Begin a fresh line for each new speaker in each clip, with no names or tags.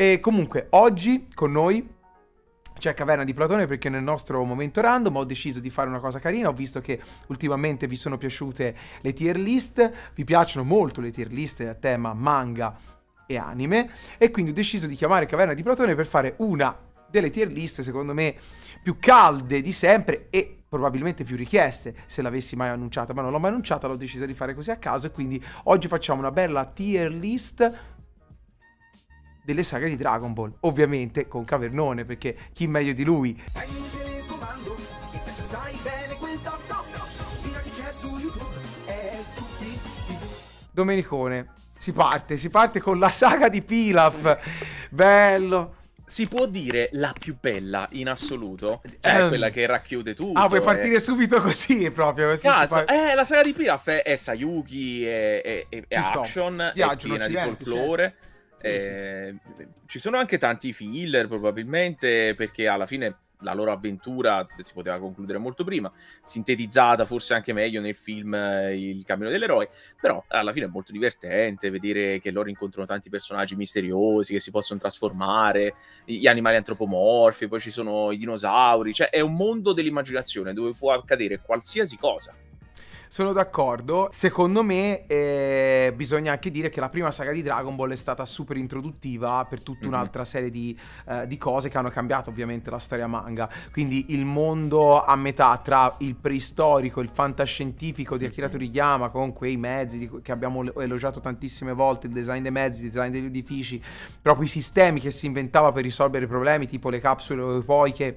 E comunque, oggi con noi c'è Caverna di Platone perché nel nostro momento random ho deciso di fare una cosa carina, ho visto che ultimamente vi sono piaciute le tier list, vi piacciono molto le tier list a tema manga e anime. E quindi ho deciso di chiamare Caverna di Platone per fare una delle tier list secondo me più calde di sempre e probabilmente più richieste. Se l'avessi mai annunciata, ma non l'ho mai annunciata, l'ho deciso di fare così a caso. E quindi oggi facciamo una bella tier list delle saghe di Dragon Ball, ovviamente con Cavernone, perché chi meglio di lui? Domenicone, si parte, si parte con la saga di Pilaf, bello.
Si può dire la più bella in assoluto? È um, quella che racchiude tutto.
Ah, puoi partire e... subito così proprio. Così
Cazzo, eh, la saga di Pilaf è, è Sayuki, è, è, è action, so. è piena di folklore. Certo. Eh, sì, sì. Ci sono anche tanti filler probabilmente perché alla fine la loro avventura si poteva concludere molto prima, sintetizzata forse anche meglio nel film eh, Il cammino dell'eroe, però alla fine è molto divertente vedere che loro incontrano tanti personaggi misteriosi che si possono trasformare, gli animali antropomorfi, poi ci sono i dinosauri, cioè è un mondo dell'immaginazione dove può accadere qualsiasi cosa.
Sono d'accordo. Secondo me eh, bisogna anche dire che la prima saga di Dragon Ball è stata super introduttiva per tutta mm-hmm. un'altra serie di, eh, di, cose che hanno cambiato ovviamente la storia manga. Quindi il mondo a metà tra il preistorico, il fantascientifico di Akira Toriyama con quei mezzi di, che abbiamo elogiato tantissime volte, il design dei mezzi, il design degli edifici, proprio i sistemi che si inventava per risolvere i problemi, tipo le capsule poi che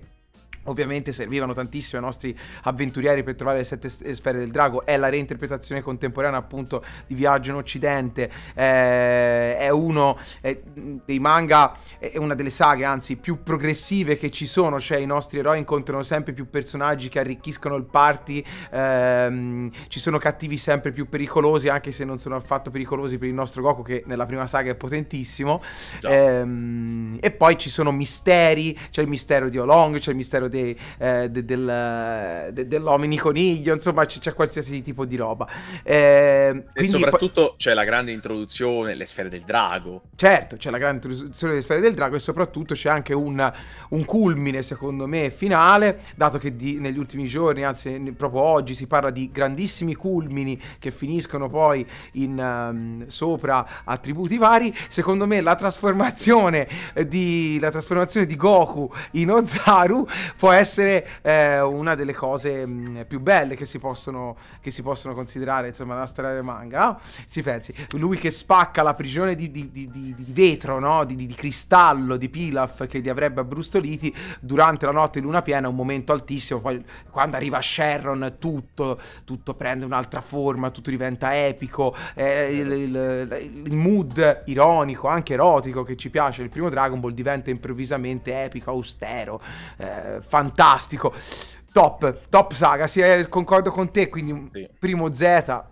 Ovviamente servivano tantissimo ai nostri avventurieri per trovare le sette sfere del drago. È la reinterpretazione contemporanea, appunto, di Viaggio in Occidente. Eh, è uno eh, dei manga, è una delle saghe, anzi, più progressive che ci sono. Cioè, i nostri eroi incontrano sempre più personaggi che arricchiscono il party. Ehm, ci sono cattivi sempre più pericolosi, anche se non sono affatto pericolosi per il nostro Goku, che nella prima saga è potentissimo. Ehm, e poi ci sono misteri. C'è il mistero di Olong, c'è il mistero de, eh, de, del, de, dell'omini coniglio, insomma c- c'è qualsiasi tipo di roba.
Eh, e soprattutto po- c'è la grande introduzione, le sfere del drago.
Certo, c'è la grande introduzione delle sfere del drago e soprattutto c'è anche un, un culmine, secondo me, finale, dato che di, negli ultimi giorni, anzi proprio oggi, si parla di grandissimi culmini che finiscono poi in um, sopra attributi vari. Secondo me la trasformazione di, la trasformazione di Goku in Ozaru può essere eh, una delle cose mh, più belle che si possono, che si possono considerare, insomma, nella storia del manga. Ci pensi, lui che spacca la prigione di, di, di, di vetro, no? di, cristallo, di Pilaf che li avrebbe abbrustoliti durante la notte di luna piena, un momento altissimo. Poi quando arriva Sharon, tutto, tutto prende un'altra forma, tutto diventa epico. Eh, il, il, il mood ironico, anche erotico che ci piace, il primo Dragon Ball diventa improvvisamente epico, austero. Eh, fantastico. Top, top saga, sì, eh, concordo con te, quindi sì. primo Z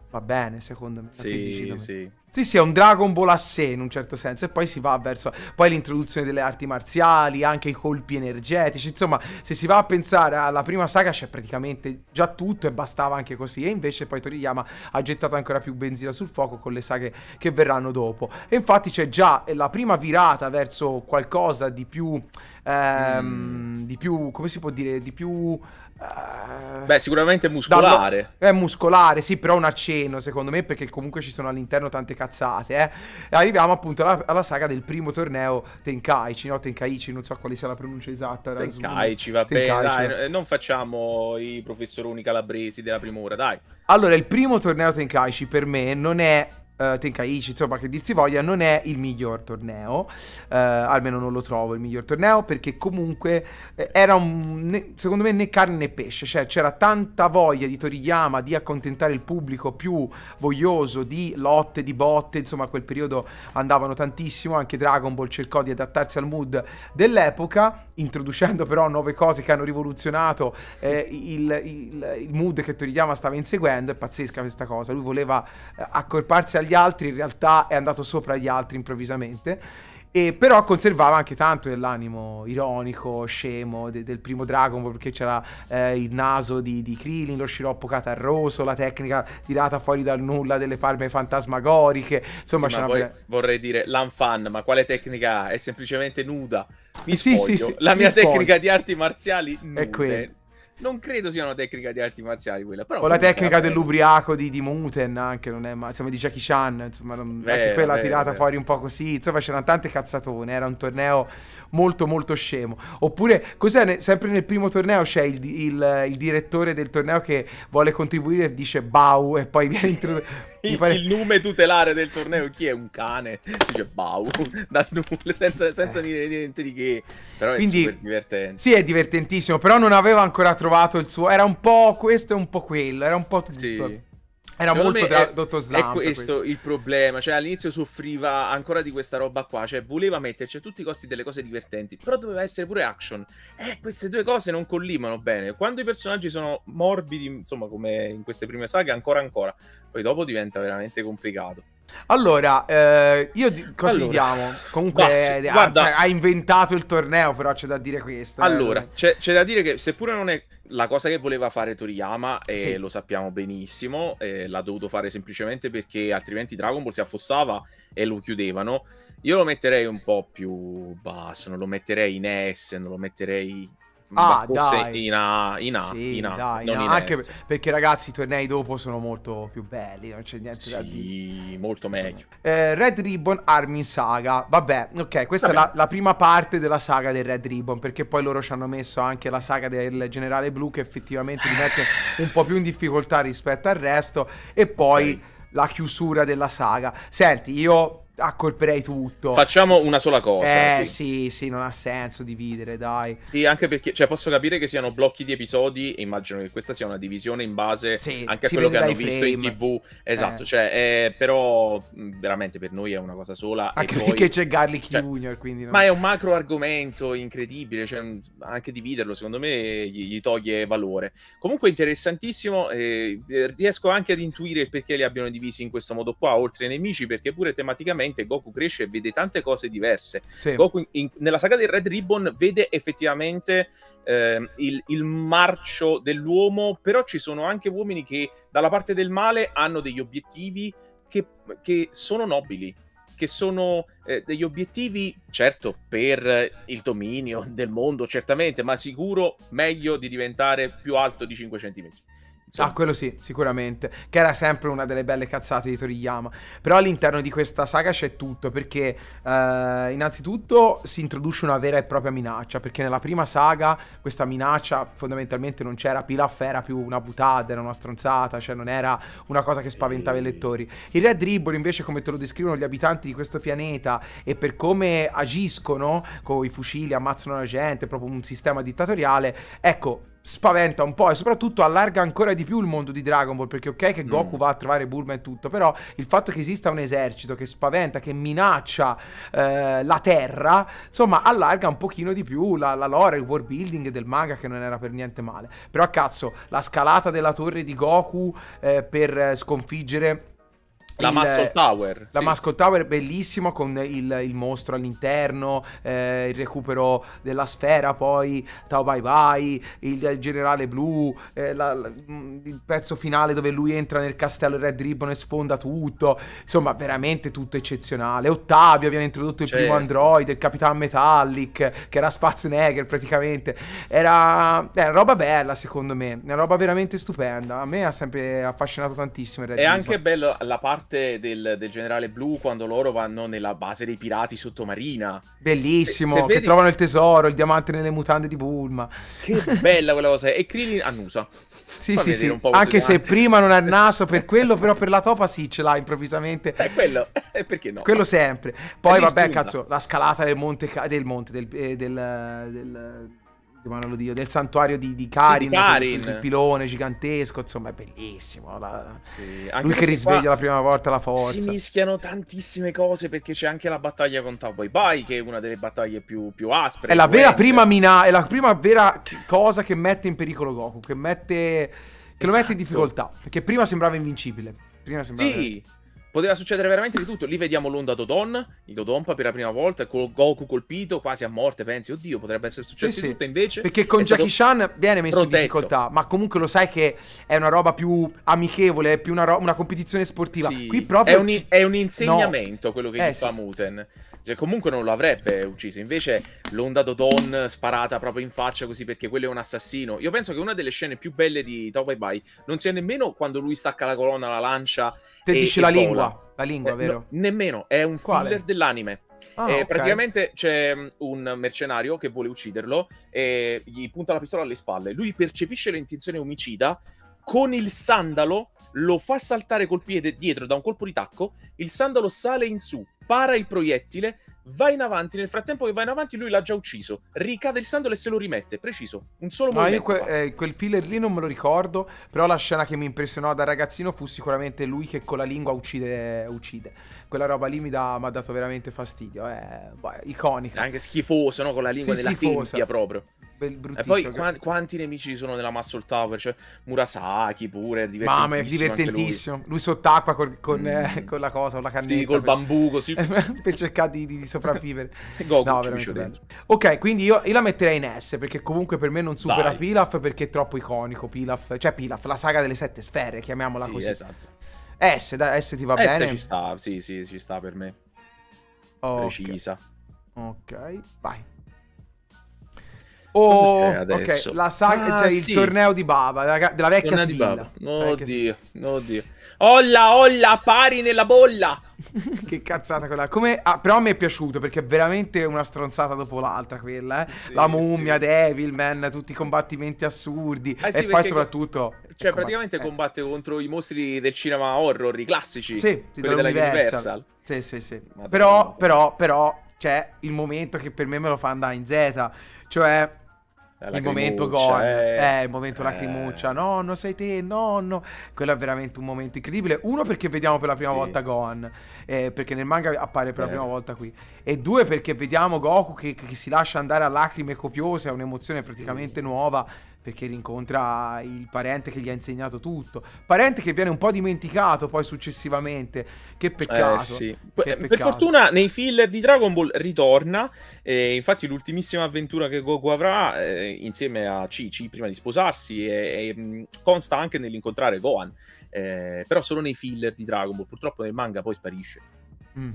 va bene secondo me.
Sì,
sì. Sì, sì, è un Dragon Ball a sé in un certo senso e poi si va verso poi l'introduzione delle arti marziali, anche i colpi energetici, insomma, se si va a pensare alla prima saga c'è praticamente già tutto e bastava anche così e invece poi Toriyama ha gettato ancora più benzina sul fuoco con le saghe che verranno dopo. E infatti c'è già la prima virata verso qualcosa di più ehm, mm. di più come si può dire, di più
Beh, sicuramente muscolare.
Dallo... È muscolare, sì, però un accenno secondo me perché comunque ci sono all'interno tante cazzate. Eh? E arriviamo appunto alla, alla, saga del primo torneo Tenkaichi, no? Tenkaichi, non so quale sia la pronuncia esatta.
Tenkaichi, va bene, dai, non facciamo i professoroni calabresi della prima ora, dai.
Allora, il primo torneo Tenkaichi per me non è uh, Tenkaichi, insomma, che dir si voglia, non è il miglior torneo, uh, almeno non lo trovo il miglior torneo, perché comunque eh, era un, né, secondo me né carne né pesce, cioè c'era tanta voglia di Toriyama di accontentare il pubblico più voglioso di lotte, di botte, insomma, a quel periodo andavano tantissimo, anche Dragon Ball cercò di adattarsi al mood dell'epoca, introducendo però nuove cose che hanno rivoluzionato eh, il, il, il, mood che Toriyama stava inseguendo, è pazzesca questa cosa, lui voleva accorparsi agli altri, in realtà è andato sopra gli altri improvvisamente. E però conservava anche tanto dell'animo ironico, scemo de- del primo Dragon Ball, perché c'era eh, il naso di, di Krillin, lo sciroppo catarroso, la tecnica tirata fuori dal nulla delle palme fantasmagoriche. Insomma,
sì,
c'era
poi
una... vorrei
dire l'anfan, ma quale tecnica ha? È semplicemente nuda. Mi sì, sì, sì, la mia tecnica di arti marziali nude. è quella. Non credo sia una tecnica di arti marziali quella. Però
o la tecnica dell'ubriaco di, di, Muten anche, non è ma insomma di Jackie Chan, insomma, non, vero, anche quella vero, tirata vero. fuori un po' così, insomma c'erano tante cazzatone, era un torneo molto molto scemo. Oppure, cos'è, sempre nel primo torneo c'è il, il, il direttore del torneo che vuole contribuire e dice Bau e poi viene introdotto...
il, pare... il nome tutelare del torneo chi è? Un cane? Dice Bau, da nulla, senza, senza eh. dire niente di che. Però è Quindi, super divertente.
Sì, è divertentissimo, però non aveva ancora trovato il suo... Era un po' questo e un po' quello, era un po' tutto. Sì. Era Secondo molto tra- Dottor Slump.
È questo, questo, il problema. Cioè, all'inizio soffriva ancora di questa roba qua. Cioè, voleva metterci a tutti i costi delle cose divertenti. Però doveva essere pure action. Eh, queste due cose non collimano bene. Quando i personaggi sono morbidi, insomma, come in queste prime saghe, ancora ancora. Poi dopo diventa veramente complicato.
Allora, eh, io di- cosa allora, gli diamo? Comunque, eh, guarda, cioè, ha inventato il torneo, però c'è da dire questo.
Eh. Allora, eh. c'è, c'è da dire che seppure non è la cosa che voleva fare Toriyama, e sì. lo sappiamo benissimo, eh, l'ha dovuto fare semplicemente perché altrimenti Dragon Ball si affossava e lo chiudevano. Io lo metterei un po' più basso, non lo metterei in S, non lo metterei
Ah, dai.
In A, in A,
sì,
in A
dai, in A. anche perché ragazzi i tornei dopo sono molto più belli, non c'è niente
sì,
da dire.
molto meglio.
Eh, Red Ribbon Armin Saga, vabbè, ok, questa vabbè. è la, la, prima parte della saga del Red Ribbon, perché poi loro ci hanno messo anche la saga del Generale Blu che effettivamente li mette un po' più in difficoltà rispetto al resto e poi okay. la chiusura della saga. Senti, io accorperei tutto.
Facciamo una sola cosa.
Eh, sì. sì, sì, non ha senso dividere, dai.
Sì, anche perché, cioè, posso capire che siano blocchi di episodi e immagino che questa sia una divisione in base sì, anche a quello che hanno visto frame. in TV. Esatto, eh. cioè, eh, però veramente per noi è una cosa sola.
Anche poi, perché c'è Garlic cioè, Junior, quindi...
Non... Ma è un macro argomento incredibile, cioè, anche dividerlo secondo me gli, gli toglie valore. Comunque interessantissimo, eh, riesco anche ad intuire il perché li abbiano divisi in questo modo qua, oltre ai nemici, perché pure tematicamente effettivamente Goku cresce e vede tante cose diverse. Sì. Goku in, nella saga del Red Ribbon vede effettivamente eh, il, il, marcio dell'uomo, però ci sono anche uomini che dalla parte del male hanno degli obiettivi che, che sono nobili che sono eh, degli obiettivi, certo, per il dominio del mondo, certamente, ma sicuro meglio di diventare più alto di 5 cm.
Insomma. Ah, quello sì, sicuramente. Che era sempre una delle belle cazzate di Toriyama. Però all'interno di questa saga c'è tutto, perché eh, innanzitutto si introduce una vera e propria minaccia, perché nella prima saga questa minaccia fondamentalmente non c'era, Pilaf era più una butata, era una stronzata, cioè non era una cosa che spaventava i lettori. Il Red Ribbon invece, come te lo descrivono gli abitanti di questo pianeta e per come agiscono, con i fucili ammazzano la gente, proprio un sistema dittatoriale, ecco, spaventa un po' e soprattutto allarga ancora di più il mondo di Dragon Ball perché ok che Goku mm. va a trovare Bulma e tutto però il fatto che esista un esercito che spaventa che minaccia eh, la terra insomma allarga un pochino di più la, la lore il world building del manga che non era per niente male però cazzo la scalata della torre di Goku eh, per sconfiggere
la Muscle Tower.
La sì. Muscle Tower è bellissima con il, il mostro all'interno, eh, il recupero della sfera, poi Tao Bai Bai, il, il generale blu, eh, la, la, il pezzo finale dove lui entra nel castello Red Ribbon e sfonda tutto. Insomma, veramente tutto eccezionale. Ottavio viene introdotto il certo. primo android, il Capitan Metallic, che era Spatznegger praticamente. Era, era roba bella secondo me, una roba veramente stupenda. A me ha sempre affascinato tantissimo il
Red È Ribbon. anche bello la parte parte del, del, generale blu quando loro vanno nella base dei pirati sottomarina.
Bellissimo, se, se che vedi... trovano il tesoro, il diamante nelle mutande di Bulma.
Che bella quella cosa. E Krillin annusa.
Sì, Fa sì, sì. Anche se prima non ha il naso per quello, però per la topa sì, ce l'ha improvvisamente.
Eh, quello, eh, perché no?
Quello sempre. Poi, vabbè, cazzo, la scalata del monte, del monte, del, eh, del, del ma non lo dico, del santuario di, di Karin, sì, Karin. il pilone gigantesco, insomma è bellissimo. La... Sì, Lui che risveglia la prima volta la forza.
Si mischiano tantissime cose perché c'è anche la battaglia con Cowboy Bye, che è una delle battaglie più, più aspre.
È la vera prima mina, è la prima vera cosa che mette in pericolo Goku, che mette... Che esatto. lo mette in difficoltà, perché prima sembrava invincibile. Prima sembrava
sì, Poteva succedere veramente di tutto. Lì vediamo l'onda Dodon, il Dodonpa per la prima volta, con Goku colpito, quasi a morte. Pensi, oddio, potrebbe essere successo sì, di tutto. Invece.
Perché con Jackie Chan viene messo protetto. in difficoltà, ma comunque lo sai che è una roba più amichevole, è più una, una competizione sportiva. Sì. Qui proprio.
È un, è un insegnamento no. quello che eh, gli fa Muten. Cioè, comunque non lo avrebbe ucciso. Invece l'onda Dodon sparata proprio in faccia così perché quello è un assassino. Io penso che una delle scene più belle di Top Bye Bye non sia nemmeno quando lui stacca la colonna, la lancia.
Te e, dici e la vola. lingua. La lingua, eh, vero? No,
nemmeno, è un Quale? filler dell'anime. Ah, eh, okay. Praticamente c'è mm, un mercenario che vuole ucciderlo e gli punta la pistola alle spalle. Lui percepisce l'intenzione omicida con il sandalo lo fa saltare col piede dietro da un colpo di tacco, il sandalo sale in su, para il proiettile, va in avanti, nel frattempo che va in avanti lui l'ha già ucciso, ricade il sandalo e se lo rimette, preciso, un solo no, movimento.
Que- eh, quel filler lì non me lo ricordo, però la scena che mi impressionò da ragazzino fu sicuramente lui che con la lingua uccide, uccide. Quella roba lì mi, da, mi ha dato veramente fastidio, è boh, iconica.
Anche schifoso, no? Con la lingua sì, della tempia proprio. E poi che... quanti nemici ci sono nella Muscle Tower? Cioè, Murasaki pure, divertentissimo. Mamma, è divertentissimo.
Lui. lui. sott'acqua con, con, mm. eh, con, la cosa, con la cannetta.
Sì, col per... bambù così.
per cercare di, di sopravvivere. Goku no, veramente. Ok, quindi io, io, la metterei in S, perché comunque per me non supera Vai. Pilaf, perché è troppo iconico Pilaf. Cioè Pilaf, la saga delle sette sfere, chiamiamola sì, così. esatto. S, da, S ti va S bene?
S ci sta, sì, sì, ci sta per me. Okay. Precisa.
Ok, vai. Oh, ok, la saga, ah, cioè sì. il torneo di Baba, della, della vecchia Sibilla.
Oddio, oddio. Olla, olla, pari nella bolla.
che cazzata quella. Come... Ah, però mi è piaciuto perché è veramente una stronzata dopo l'altra quella, eh? sì, la mummia, sì. Devilman, tutti i combattimenti assurdi. Eh sì, e poi soprattutto...
Cioè, praticamente eh. combatte contro i mostri del cinema horror, i classici.
Sì, quelli della Universal. Sì, sì, sì. Però, però, però, c'è il momento che per me me lo fa andare in Z. Cioè, il momento gol, eh, eh, il momento eh. lacrimuccia, nonno sei te, nonno, quello è veramente un momento incredibile, uno perché vediamo per la prima sì. volta Gohan, eh, perché nel manga appare per la prima volta qui, e due perché vediamo Goku che, che si lascia andare a lacrime copiose, è un'emozione sì. praticamente nuova, perché rincontra il parente che gli ha insegnato tutto. Parente che viene un po' dimenticato poi successivamente. Che peccato. Eh, sì.
che
peccato.
Per fortuna nei filler di Dragon Ball ritorna. Eh, infatti l'ultimissima avventura che Goku avrà eh, insieme a Cici prima di sposarsi e, e consta anche nell'incontrare Gohan. Eh, però solo nei filler di Dragon Ball. Purtroppo nel manga poi sparisce.
Mm.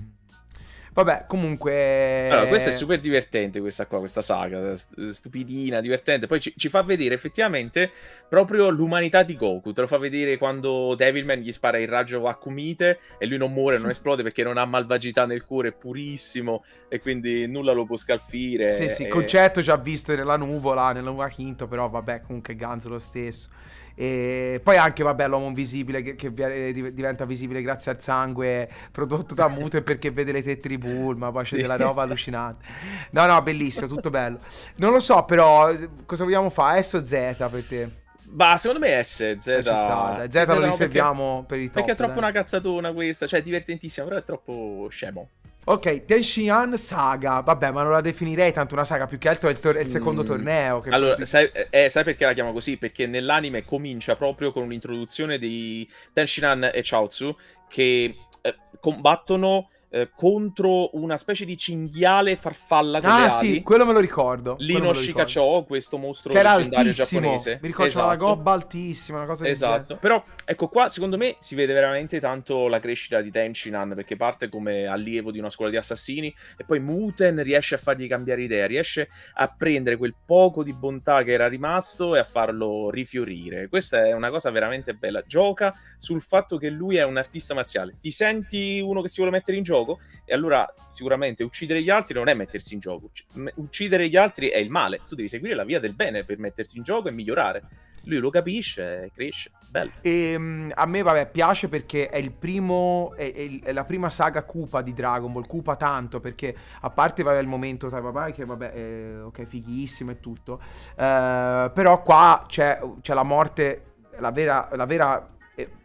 Vabbè, comunque.
Allora, questa è super divertente, questa qua, questa saga. Stupidina, divertente. Poi ci, ci, fa vedere effettivamente proprio l'umanità di Goku. Te lo fa vedere quando Devilman gli spara il raggio Wakumite e lui non muore, non esplode perché non ha malvagità nel cuore, è purissimo e quindi nulla lo può scalfire.
Sì, sì, il concetto già visto nella nuvola, nella nuova quinto, però vabbè, comunque Ganzo lo stesso. E poi anche, vabbè, l'uomo invisibile che, che, diventa visibile grazie al sangue prodotto da Mute perché vede le tette di Bulma, poi c'è della roba allucinante. No, no, bellissimo, tutto bello. Non lo so, però, cosa vogliamo fare? S o Z per te?
Bah, secondo me S, Z. Eh,
sta, Z, lo riserviamo perché, per i top.
Perché è troppo dai. una cazzatona questa, cioè divertentissima, però è troppo scemo.
Ok, Tenshinhan Saga. Vabbè, ma non la definirei tanto una saga, più che altro è il, tor- è il secondo mm. torneo.
allora, più... sai, eh, sai, perché la chiamo così? Perché nell'anime comincia proprio con un'introduzione di Tenshinhan e Chaozu che eh, combattono eh, contro una specie di cinghiale farfalla con ah,
sì, quello me lo ricordo.
Lino Shikacho, questo mostro che era leggendario altissimo. giapponese.
Mi ricordo esatto. una gobba altissima, una cosa
Esatto. Però ecco qua, secondo me si vede veramente tanto la crescita di Tenshinhan perché parte come allievo di una scuola di assassini e poi Muten riesce a fargli cambiare idea, riesce a prendere quel poco di bontà che era rimasto e a farlo rifiorire. Questa è una cosa veramente bella. Gioca sul fatto che lui è un artista marziale. Ti senti uno che si vuole mettere in gioco? Gioco e allora sicuramente uccidere gli altri non è mettersi in gioco, uccidere gli altri è il male, tu devi seguire la via del bene per metterti in gioco e migliorare. Lui lo capisce, cresce, bello.
E, ehm, a me, vabbè, piace perché è il primo, è, è, è, la prima saga cupa di Dragon Ball, cupa tanto perché a parte vabbè, il momento Tai Papai che vabbè, è, ok, fighissimo e tutto, uh, però qua c'è, c'è la morte, la vera, la vera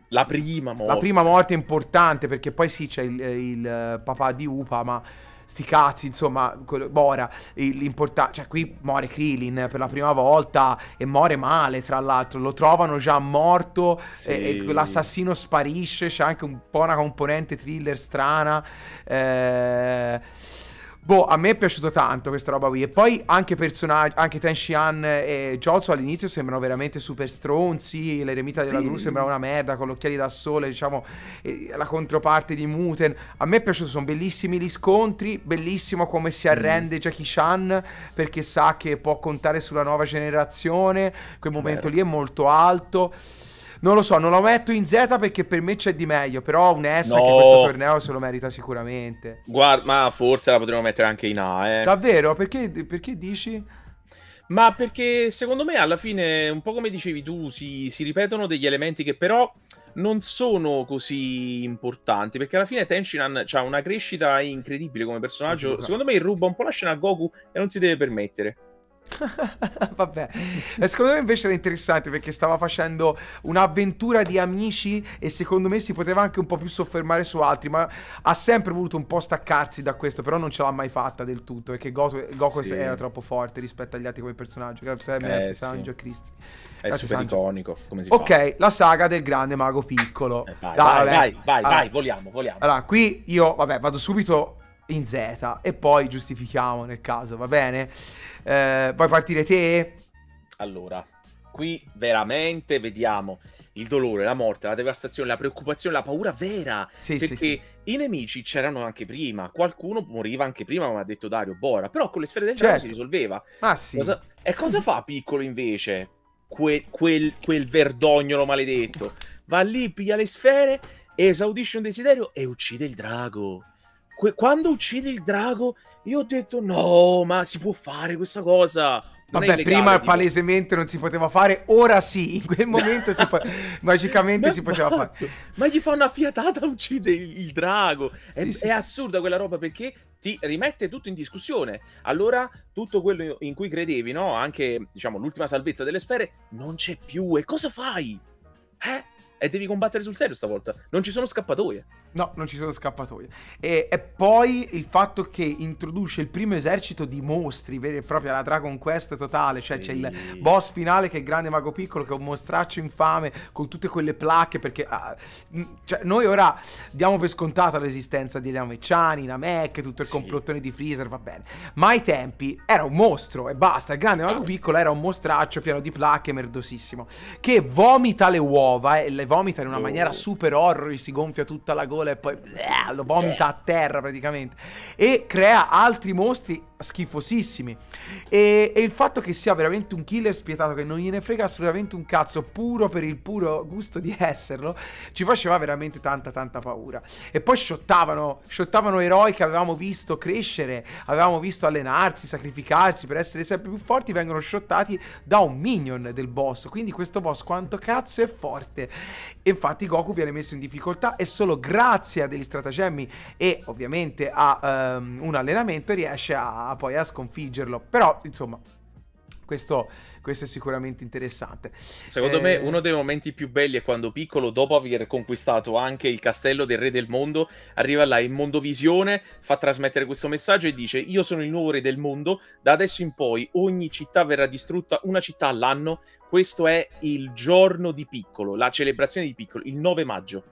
la prima morte.
La prima morte importante perché poi sì c'è il, il papà di Upa, ma sti cazzi, insomma, Bora, l'importante, cioè qui muore Krillin per la prima volta e muore male, tra l'altro, lo trovano già morto sì. e, e l'assassino sparisce, c'è anche un po' una componente thriller strana. Eh Boh, a me è piaciuto tanto questa roba qui. E poi anche personaggi, anche Ten Xian e Jotsu all'inizio sembrano veramente super stronzi. L'eremita della sì. Gru sembra una merda con gli occhiali da sole, diciamo, la controparte di Muten. A me è piaciuto, sono bellissimi gli scontri. Bellissimo come si arrende mm. Jackie Chan perché sa che può contare sulla nuova generazione. Quel momento Vero. lì è molto alto. Non lo so, non lo metto in Z perché per me c'è di meglio. Però un S no. che questo torneo se lo merita sicuramente.
Guarda, ma forse la potremmo mettere anche in A, eh.
Davvero? Perché, perché dici?
Ma perché secondo me alla fine, un po' come dicevi tu, si, si ripetono degli elementi che però non sono così importanti perché alla fine Tenshinhan ha una crescita incredibile come personaggio. Secondo me ruba un po' la scena a Goku e non si deve permettere.
Vabbè, secondo me invece era interessante perché stava facendo un'avventura di amici e secondo me si poteva anche un po' più soffermare su altri, ma ha sempre voluto un po' staccarsi da questo, però non ce l'ha mai fatta del tutto perché Goku, Goku sì. era troppo forte rispetto agli altri come personaggi, grazie a me, eh, Sanjo sì. Cristi.
È super Sanjo. iconico, come si
Ok, fa? la saga del grande mago piccolo.
Eh, vai, Dai, vai, vai, vai, allora, vai, voliamo, voliamo.
Allora, qui io, vabbè, vado subito in Z e poi giustifichiamo nel caso, va bene? Eh, vuoi partire te?
Allora, qui veramente vediamo il dolore, la morte, la devastazione, la preoccupazione, la paura vera. Sì, perché sì, sì. i nemici c'erano anche prima. Qualcuno moriva anche prima, come ha detto Dario Bora. Però con le sfere del certo. drago si risolveva.
Ah, sì.
Cosa... E cosa fa piccolo invece? Que- quel, quel verdognolo maledetto. Va lì, piglia le sfere, esaudisce un desiderio e uccide il drago que- quando uccide il drago, io ho detto no, ma si può fare questa cosa.
Non Vabbè, illegale, prima tipo... palesemente non si poteva fare, ora sì, in quel momento si po- magicamente si poteva fare.
Ma gli fa una fiatata, uccide il, il drago. Sì, è, sì, è sì. assurda quella roba perché ti rimette tutto in discussione. Allora, tutto quello in cui credevi, no? Anche, diciamo, l'ultima salvezza delle sfere, non c'è più. E cosa fai? Eh? E devi combattere sul serio stavolta. Non ci sono scappatoie.
No, non ci sono scappatoie. E, e, poi il fatto che introduce il primo esercito di mostri, veri e propri, alla Dragon Quest totale. Cioè, sì. c'è il boss finale che è il grande mago piccolo, che è un mostraccio infame con tutte quelle placche. Perché ah, cioè, noi ora diamo per scontata l'esistenza di Namecciani, Namek, tutto il sì. complottone di Freezer, va bene. Ma ai tempi era un mostro e basta. Il grande mago piccolo era un mostraccio pieno di placche, merdosissimo. Che vomita le uova e le vomita in una oh. maniera super horror, si gonfia tutta la gola gola e poi bleh, lo vomita a terra praticamente. E crea altri mostri schifosissimi. E, e, il fatto che sia veramente un killer spietato, che non gliene frega assolutamente un cazzo, puro per il puro gusto di esserlo, ci faceva veramente tanta tanta paura. E poi shottavano, shottavano eroi che avevamo visto crescere, avevamo visto allenarsi, sacrificarsi per essere sempre più forti, vengono shottati da un minion del boss. Quindi questo boss quanto cazzo è forte. E infatti Goku viene messo in difficoltà e solo grazie a degli stratagemmi e ovviamente a um, un allenamento riesce a poi a sconfiggerlo. Però, insomma, questo, questo, è sicuramente interessante.
Secondo eh... me uno dei momenti più belli è quando Piccolo, dopo aver conquistato anche il castello del re del mondo, arriva là in mondovisione, fa trasmettere questo messaggio e dice io sono il nuovo re del mondo, da adesso in poi ogni città verrà distrutta una città all'anno, questo è il giorno di Piccolo, la celebrazione di Piccolo, il 9 maggio.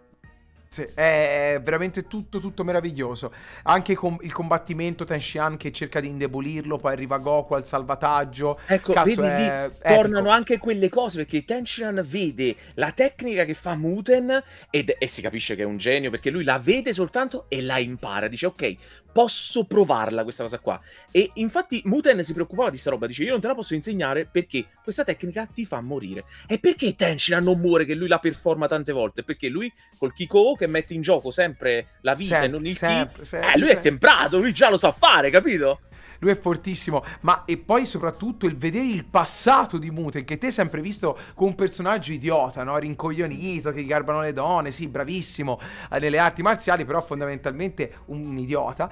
Sì, è veramente tutto, tutto meraviglioso. Anche com- il combattimento Tenshian che cerca di indebolirlo, poi arriva Goku al salvataggio.
Ecco, Cazzo, vedi lì, tornano anche quelle cose perché Tenshian vede la tecnica che fa Muten ed- e si capisce che è un genio perché lui la vede soltanto e la impara. Dice, ok, posso provarla questa cosa qua. E infatti Muten si preoccupava di sta roba, dice io non te la posso insegnare perché questa tecnica ti fa morire. E perché Tenshinhan non muore che lui la performa tante volte? Perché lui col Kiko che mette in gioco sempre la vita sempre, e non il sempre, ki, sempre, eh, lui è temprato, lui già lo sa fare, capito?
lui è fortissimo. Ma e poi soprattutto il vedere il passato di Muten, che te hai sempre visto come un personaggio idiota, no? Rincoglionito, che garbano le donne, sì, bravissimo eh, nelle arti marziali, però fondamentalmente un idiota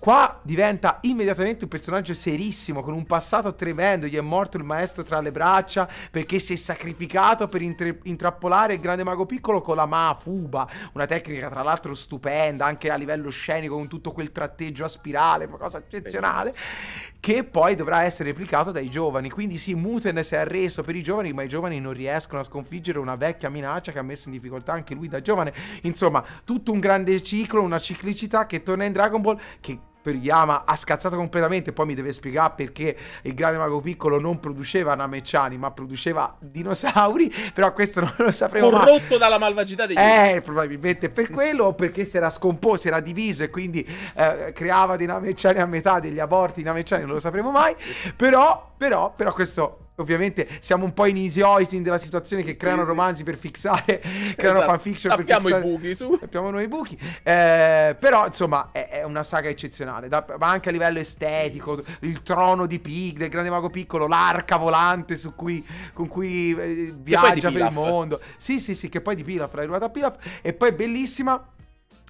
Qua diventa immediatamente un personaggio serissimo, con un passato tremendo. Gli è morto il maestro tra le braccia perché si è sacrificato per intrappolare il grande mago piccolo con la Ma Fuba. Una tecnica, tra l'altro, stupenda, anche a livello scenico, con tutto quel tratteggio a spirale, una cosa eccezionale. Che poi dovrà essere replicato dai giovani. Quindi sì, Muten si è arreso per i giovani, ma i giovani non riescono a sconfiggere una vecchia minaccia che ha messo in difficoltà anche lui da giovane. Insomma, tutto un grande ciclo, una ciclicità che torna in Dragon Ball che Toriyama ha scazzato completamente. Poi mi deve spiegare perché il grande mago piccolo non produceva Namecciani, ma produceva dinosauri. Però questo non lo sapremo
Corrotto mai. Corrotto dalla malvagità degli
Eh, probabilmente per quello, o perché si era scomposto, si era diviso e quindi eh, creava dei Namecciani a metà, degli aborti Namecciani, non lo sapremo mai. Però, però, però questo Ovviamente siamo un po' in easy oising della situazione che creano romanzi per fixare, creano esatto. fanfiction per
Sappiamo fixare. i buchi su.
Sappiamo noi i buchi. Eh, però insomma è, è, una saga eccezionale, da, ma anche a livello estetico, il trono di Pig, del grande mago piccolo, l'arca volante su cui, con cui eh, viaggia per il mondo. Sì, sì, sì, che poi di Pilaf, l'hai ruota a Pilaf. E poi è bellissima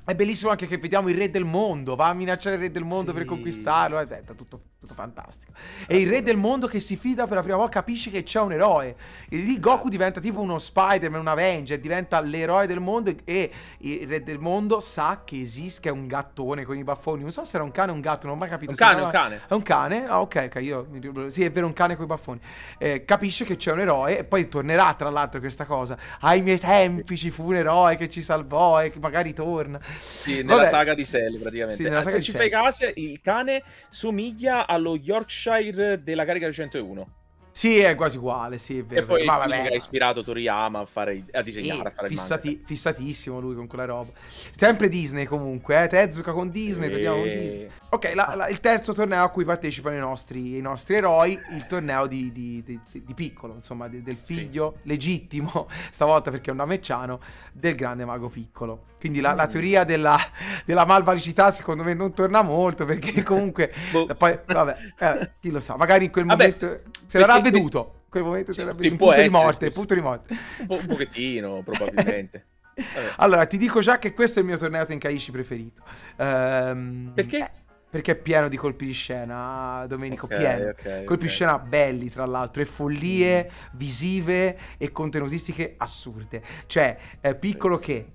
è bellissimo anche che vediamo il re del mondo, va a minacciare il re del mondo sì. per conquistarlo, è tutto, tutto, fantastico. E il re del mondo che si fida per la prima volta capisce che c'è un eroe. E lì esatto. Goku diventa tipo uno Spider-Man, un Avenger, diventa l'eroe del mondo e il re del mondo sa che esiste, un gattone con i baffoni. Non so se era un cane o un gatto, non ho mai capito.
Un cane, un cane.
È un cane? Ah ok, ok, io... Sì, è vero, un cane con i baffoni. Eh, capisce che c'è un eroe e poi tornerà tra l'altro questa cosa. Ai miei tempi ci fu un eroe che ci salvò e che magari torna.
Sì, nella Vabbè. saga di Cell praticamente. Sì, Se ci fai caso, il cane somiglia allo Yorkshire della carica del 101.
Sì, è quasi uguale, sì, è vero.
E poi ma vabbè, ha ispirato Toriyama a, fare, a disegnare, sì, a fare
fissati,
il manga.
Fissatissimo lui con quella roba. Sempre Disney comunque, eh? Tezuka con Disney, e... torniamo con Disney. Ok, la, la, il terzo torneo a cui partecipano i nostri, i nostri eroi, il torneo di, di, di, di Piccolo, insomma, del figlio sì. legittimo, stavolta perché è un namecciano, del grande mago Piccolo. Quindi la, mm. la teoria della, della, malvalicità secondo me non torna molto perché comunque... boh. Poi, vabbè, eh, chi lo sa, magari in quel vabbè, momento se l'era veduto. In quel momento sì, veduto. Un punto, essere, morte, punto di morte,
Un, po', un pochettino, probabilmente.
Vabbè. Allora, ti dico già che questo è il mio torneo Tenkaichi preferito. Um,
perché? Eh,
perché è pieno di colpi di scena, Domenico, okay, pieno. Okay, colpi okay. di scena belli, tra l'altro, e follie mm. visive e contenutistiche assurde. Cioè, è piccolo che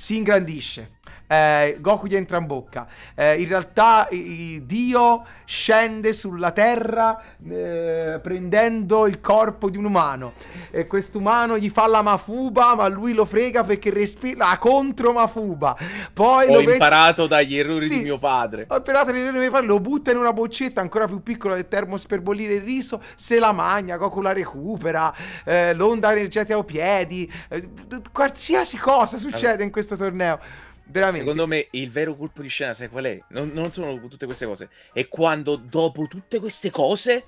si ingrandisce, eh, Goku gli entra in bocca. Eh, in realtà i, Dio scende sulla terra eh, prendendo il corpo di un umano. E quest'umano gli fa la mafuba, ma lui lo frega perché respira contro mafuba. Poi
ho imparato met... dagli errori sì, di mio padre.
Ho imparato dagli errori di mio padre, lo butta in una boccetta ancora più piccola del termos per bollire il riso, se la magna, Goku la recupera, eh, l'onda energetica ai piedi, eh, qualsiasi cosa succede allora. in questo torneo. Veramente.
Secondo me il vero colpo di scena, sai qual è? Non, non, sono tutte queste cose. È quando dopo tutte queste cose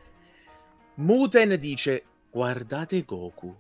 Muten dice guardate Goku.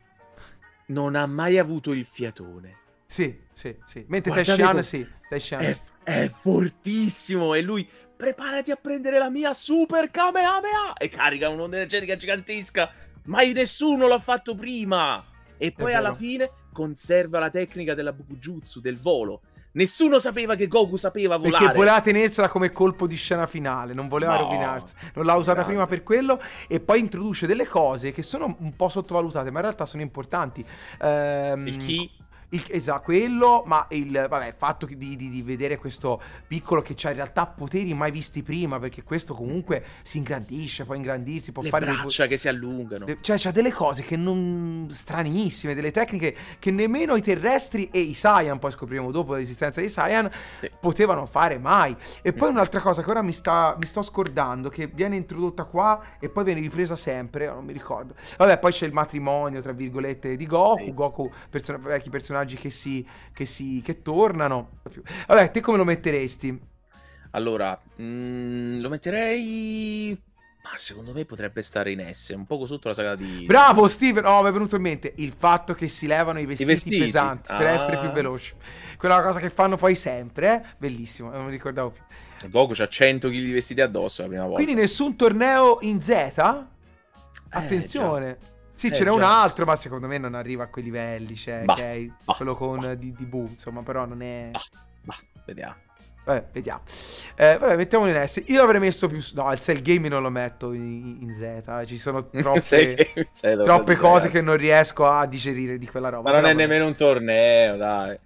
Non ha mai avuto il fiatone.
Sì, sì, sì. Mentre Taishan, sì. Taishan.
È, è fortissimo. E lui, preparati a prendere la mia super Kamehameha. E carica un'onda energetica gigantesca. Mai nessuno l'ha fatto prima. E poi alla fine conserva la tecnica della Bukujutsu, del volo Nessuno sapeva che Goku sapeva volare.
Perché voleva tenersela come colpo di scena finale, non voleva no. rovinarsi. Non l'ha usata prima per quello e poi introduce delle cose che sono un po' sottovalutate, ma in realtà sono importanti.
Ehm, il chi?
Il, esatto, quello, ma il, vabbè, fatto di, di, di, vedere questo piccolo che ha in realtà poteri mai visti prima, perché questo comunque si ingrandisce, può ingrandirsi, può
le
fare...
Le braccia che si allungano.
Cioè, c'ha delle cose che non... stranissime, delle tecniche che nemmeno i terrestri e i Saiyan, poi scopriremo dopo l'esistenza dei Saiyan, sì. potevano fare mai. E poi mm. un'altra cosa che ora mi, sta, mi sto scordando, che viene introdotta qua e poi viene ripresa sempre, non mi ricordo. Vabbè, poi c'è il matrimonio, tra virgolette, di Goku, sì. Goku, person- vecchi personaggi personaggi che si, che si che tornano. Vabbè, te come lo metteresti?
Allora, mh, mm, lo metterei ma secondo me potrebbe stare in S, un poco sotto la saga di...
Bravo Steven! Oh, mi è venuto in mente il fatto che si levano i vestiti, I vestiti? pesanti ah. per essere più veloci. Quella cosa che fanno poi sempre, eh? Bellissimo, non mi ricordavo più.
Goku c'ha 100 kg di vestiti addosso la prima volta.
Quindi nessun torneo in Z? Eh, Attenzione. Eh, sì, eh, ce n'è un altro, ma secondo me non arriva a quei livelli. Cioè, bah, okay? bah, quello con bah. Boo, insomma, però non è.
Bah, vediamo.
Vabbè, vediamo. Eh, vabbè, mettiamolo in S. Io l'avrei messo più. No, il Cell Game non lo metto in, in Z. Ci sono troppe, troppe cose che non riesco a digerire di quella roba.
Ma non è nemmeno un torneo, dai.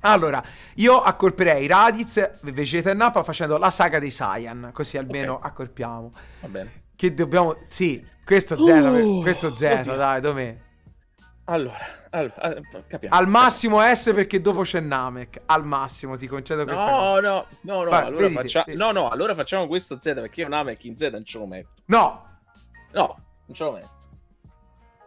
Allora, io accorperei Raditz, Vegeta e Nappa facendo la saga dei Saiyan, così almeno okay. accorpiamo.
Va bene.
Che dobbiamo... Sì, questo Z, uh, questo Z, oddio. dai, dov'è?
Allora, allora,
capiamo. Al massimo S perché dopo c'è Namek. Al massimo ti concedo questa
no,
cosa.
No, no, no, allora vedete, faccia... vedete. no, no, allora facciamo questo Z perché io Namek in Z non ce lo metto.
No.
No, non ce lo metto.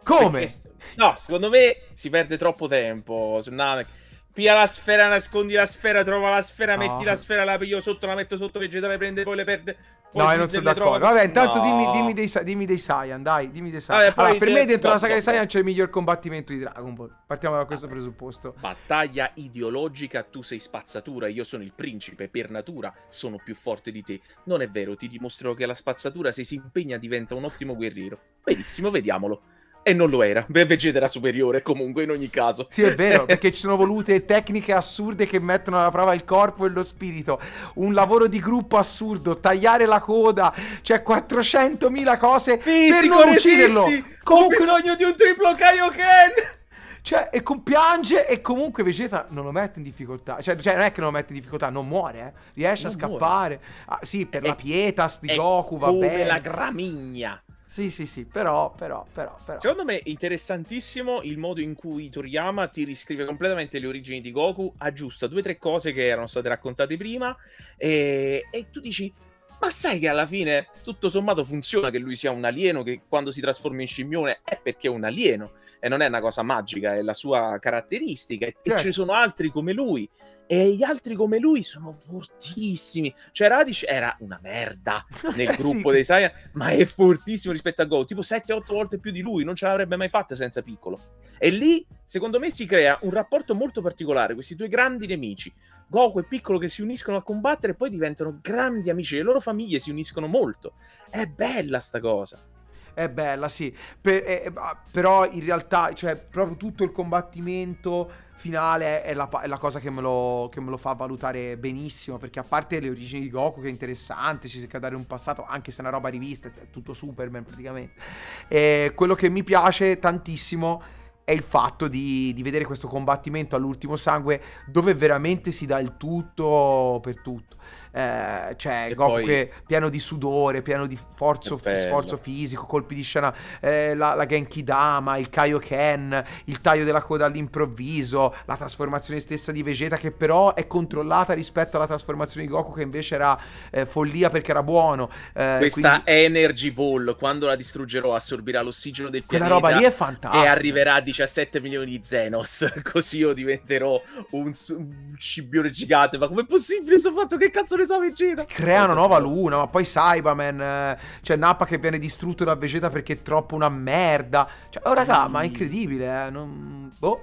Come? Perché...
No, secondo me si perde troppo tempo su Namek. Pia la sfera, nascondi la sfera, trova la sfera, no. metti la sfera, la piglio sotto, la metto sotto vegetale, prende, poi le perde.
Poi no, io non sono d'accordo. Vabbè, intanto no. dimmi, dimmi, dei, dimmi dei Saiyan, dai, dimmi dei Saiyan. Vabbè, allora, per me dentro no, la saga dei Saiyan c'è il miglior combattimento di Dragon Ball. Partiamo da questo presupposto.
Battaglia ideologica, tu sei spazzatura, io sono il principe, per natura sono più forte di te. Non è vero, ti dimostrerò che la spazzatura, se si impegna, diventa un ottimo guerriero. Benissimo, vediamolo. E non lo era. Vegeta era superiore comunque in ogni caso.
Sì, è vero, perché ci sono volute tecniche assurde che mettono alla prova il corpo e lo spirito. Un lavoro di gruppo assurdo, tagliare la coda, cioè 400.000 cose
Fisico, per non ucciderlo. Comunque Ho bisogno di un triplo Kaioken.
Cioè, e compiange e comunque Vegeta non lo mette in difficoltà. Cioè, cioè, non è che non lo mette in difficoltà, non muore, eh. Riesce non a scappare. Ah, sì, per è, la pietas di Goku, va bene. Come
la gramigna.
Sì, sì, sì, però, però, però, però.
Secondo me è interessantissimo il modo in cui Toriyama ti riscrive completamente le origini di Goku, aggiusta due o tre cose che erano state raccontate prima e, e tu dici, ma sai che alla fine tutto sommato funziona che lui sia un alieno che quando si trasforma in scimmione è perché è un alieno e non è una cosa magica, è la sua caratteristica e, certo. e ci sono altri come lui e gli altri come lui sono fortissimi. Cioè, Radic era una merda nel gruppo sì. dei Saiyan, ma è fortissimo rispetto a Go, tipo 7-8 volte più di lui, non ce l'avrebbe mai fatta senza piccolo. E lì, secondo me, si crea un rapporto molto particolare, questi due grandi nemici, Goku e Piccolo che si uniscono a combattere e poi diventano grandi amici, le loro famiglie si uniscono molto. È bella sta cosa.
È bella, sì. Per, eh, però in realtà, cioè, proprio tutto il combattimento finale è la, è la cosa che me, lo, che me, lo, fa valutare benissimo. Perché a parte le origini di Goku, che è interessante, ci cerca di dare un passato, anche se è una roba rivista, è tutto Superman praticamente. E quello che mi piace tantissimo è il fatto di, di vedere questo combattimento all'ultimo sangue dove veramente si dà il tutto per tutto. Eh, cioè, e Goku poi... che pieno di sudore, pieno di forzo, sforzo fisico, colpi di scena, eh, la, la Genki Dama, il Kaioken, il taglio della coda all'improvviso, la trasformazione stessa di Vegeta che però è controllata rispetto alla trasformazione di Goku che invece era eh, follia perché era buono.
Eh, Questa quindi... Energy Ball, quando la distruggerò, assorbirà l'ossigeno del
pianeta. Quella roba lì è fantastica.
E arriverà a 17 milioni di Zenos, così io diventerò un, un scibbione gigante. Ma com'è possibile questo fatto? Che cazzo ne sa Vegeta?
Crea una nuova luna, ma poi Cyberman, eh, cioè Nappa che viene distrutto da Vegeta perché è troppo una merda. Cioè, oh raga, ma è incredibile, eh. Non... Boh,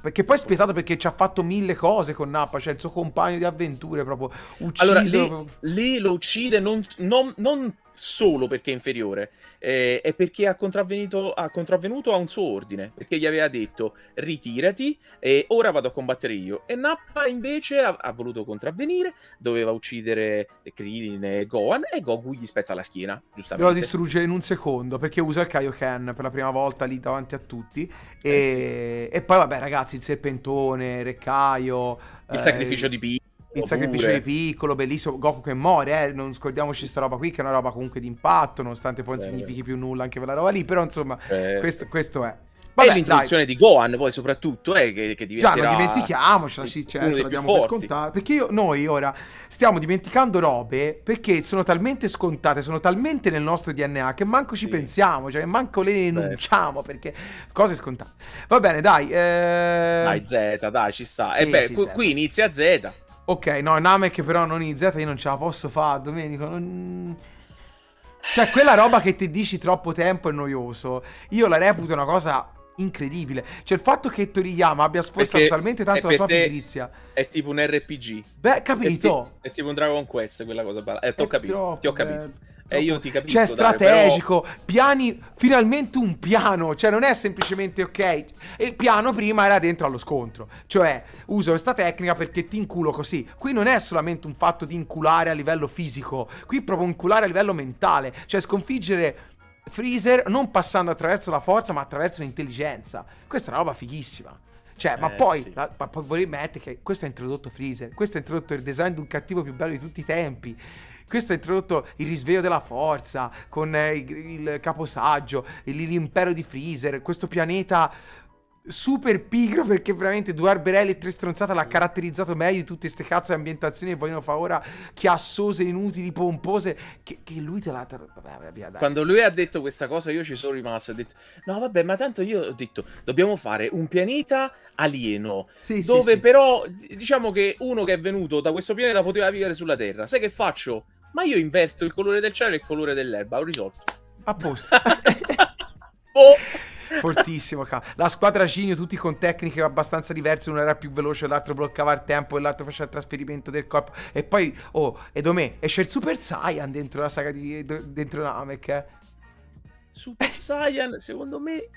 perché poi è spietato perché ci ha fatto mille cose con Nappa, cioè il suo compagno di avventure proprio ucciso.
Allora, lì, lì lo uccide non, non, non solo perché è inferiore, eh, è perché ha contravvenuto, ha contravvenuto a un suo ordine, perché gli aveva detto ritirati e ora vado a combattere io. E Nappa invece ha, ha voluto contravvenire, doveva uccidere Krillin e Gohan e Goku gli spezza la schiena, giustamente.
Lo distrugge in un secondo perché usa il Kaioken per la prima volta lì davanti a tutti. E, eh sì. e poi vabbè ragazzi, il serpentone, Reccaio...
Il eh, sacrificio di Pi
il sacrificio di piccolo, bellissimo. Goku che muore, eh. Non scordiamoci sta roba qui, che è una roba comunque di impatto, nonostante poi non eh, significhi più nulla anche quella roba lì. Però, insomma, eh. questo, questo, è.
Vabbè, e l'introduzione dai. di Gohan, poi soprattutto, eh, che, che diventerà...
Già, non dimentichiamocela, sì, certo, l'abbiamo per scontato. Perché io, noi ora stiamo dimenticando robe perché sono talmente scontate, sono talmente nel nostro DNA che manco ci sì. pensiamo, cioè manco le enunciamo perché cose scontate. Va bene, dai. Eh...
Dai, Z, dai, ci sta. Sì, e beh, sì, qui, qui inizia Z.
Ok, no, Namek però non in Z io non ce la posso fare, Domenico. Non... Cioè, quella roba che ti dici troppo tempo è noioso. Io la reputo una cosa incredibile. Cioè, il fatto che Toriyama abbia sforzato perché talmente tanto la sua pigrizia.
È tipo un RPG.
Beh, capito.
È, ti- è, tipo un Dragon Quest quella cosa. Eh, ti ho capito. Ti ho capito. E io ti capisco.
Cioè, strategico, però... piani, finalmente un piano. Cioè, non è semplicemente ok. Il piano prima era dentro allo scontro. Cioè, uso questa tecnica perché ti inculo così. Qui non è solamente un fatto di inculare a livello fisico. Qui proprio inculare a livello mentale. Cioè, sconfiggere Freezer non passando attraverso la forza, ma attraverso l'intelligenza. Questa è una roba fighissima. Cioè, eh, ma poi, sì. la, ma poi vorrei mettere che questo ha introdotto Freezer, questo ha introdotto il design di un cattivo più bello di tutti i tempi. Questo ha introdotto il risveglio della forza con eh, il, il caposaggio, l'impero di Freezer, questo pianeta super pigro perché veramente due arberelli e tre stronzate l'ha caratterizzato meglio di tutte queste cazzo di ambientazioni che vogliono fare ora chiassose, inutili, pompose che, che lui te l'ha
vabbè, quando lui ha detto questa cosa io ci sono rimasto ho detto no vabbè ma tanto io ho detto dobbiamo fare un pianeta alieno sì, dove sì, sì. però diciamo che uno che è venuto da questo pianeta poteva vivere sulla terra sai che faccio? Ma io inverto il colore del cielo e il colore dell'erba ho risolto
a posto oh Fortissimo, La squadra Cinio, tutti con tecniche abbastanza diverse. Uno era più veloce, l'altro bloccava il tempo e l'altro faceva il trasferimento del corpo. E poi, oh, Edomè, esce il Super Saiyan dentro la saga di... dentro Namek, eh.
Super Saiyan, secondo me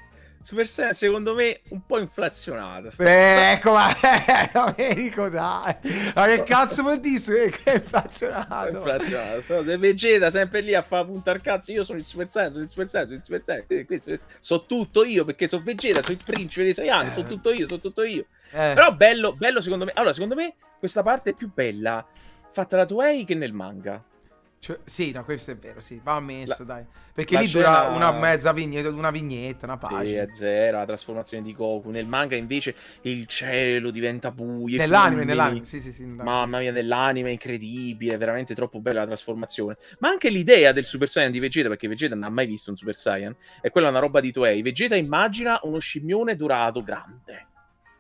Super Saiyan secondo me un po' inflazionata.
Ecco, ma eh, Domenico dai. Ma che cazzo vuol dire che è inflazionato?
Inflazionato. Sono Vegeta sempre lì a fare punta al cazzo. Io sono il Super Saiyan, sono il Super Saiyan, sono il Super Saiyan. Questo, so tutto io perché sono Vegeta, sono il principe dei Saiyan, eh. so tutto io, so tutto io. Eh. Però bello, bello secondo me. Allora, secondo me questa parte è più bella fatta da Toei che nel manga.
Cioè, sì, no, questo è vero, sì, va ammesso, la, dai. Perché lì scena... dura una mezza vignetta, una vignetta, una pagina. Sì,
è zero, la trasformazione di Goku. Nel manga invece il cielo diventa buio.
Nell'anime, nell'anime, sì, sì, sì.
Mamma mia, nell'anime è incredibile, è veramente troppo bella la trasformazione. Ma anche l'idea del Super Saiyan di Vegeta, perché Vegeta non ha mai visto un Super Saiyan, è quella una roba di Toei. Vegeta immagina uno scimmione dorato grande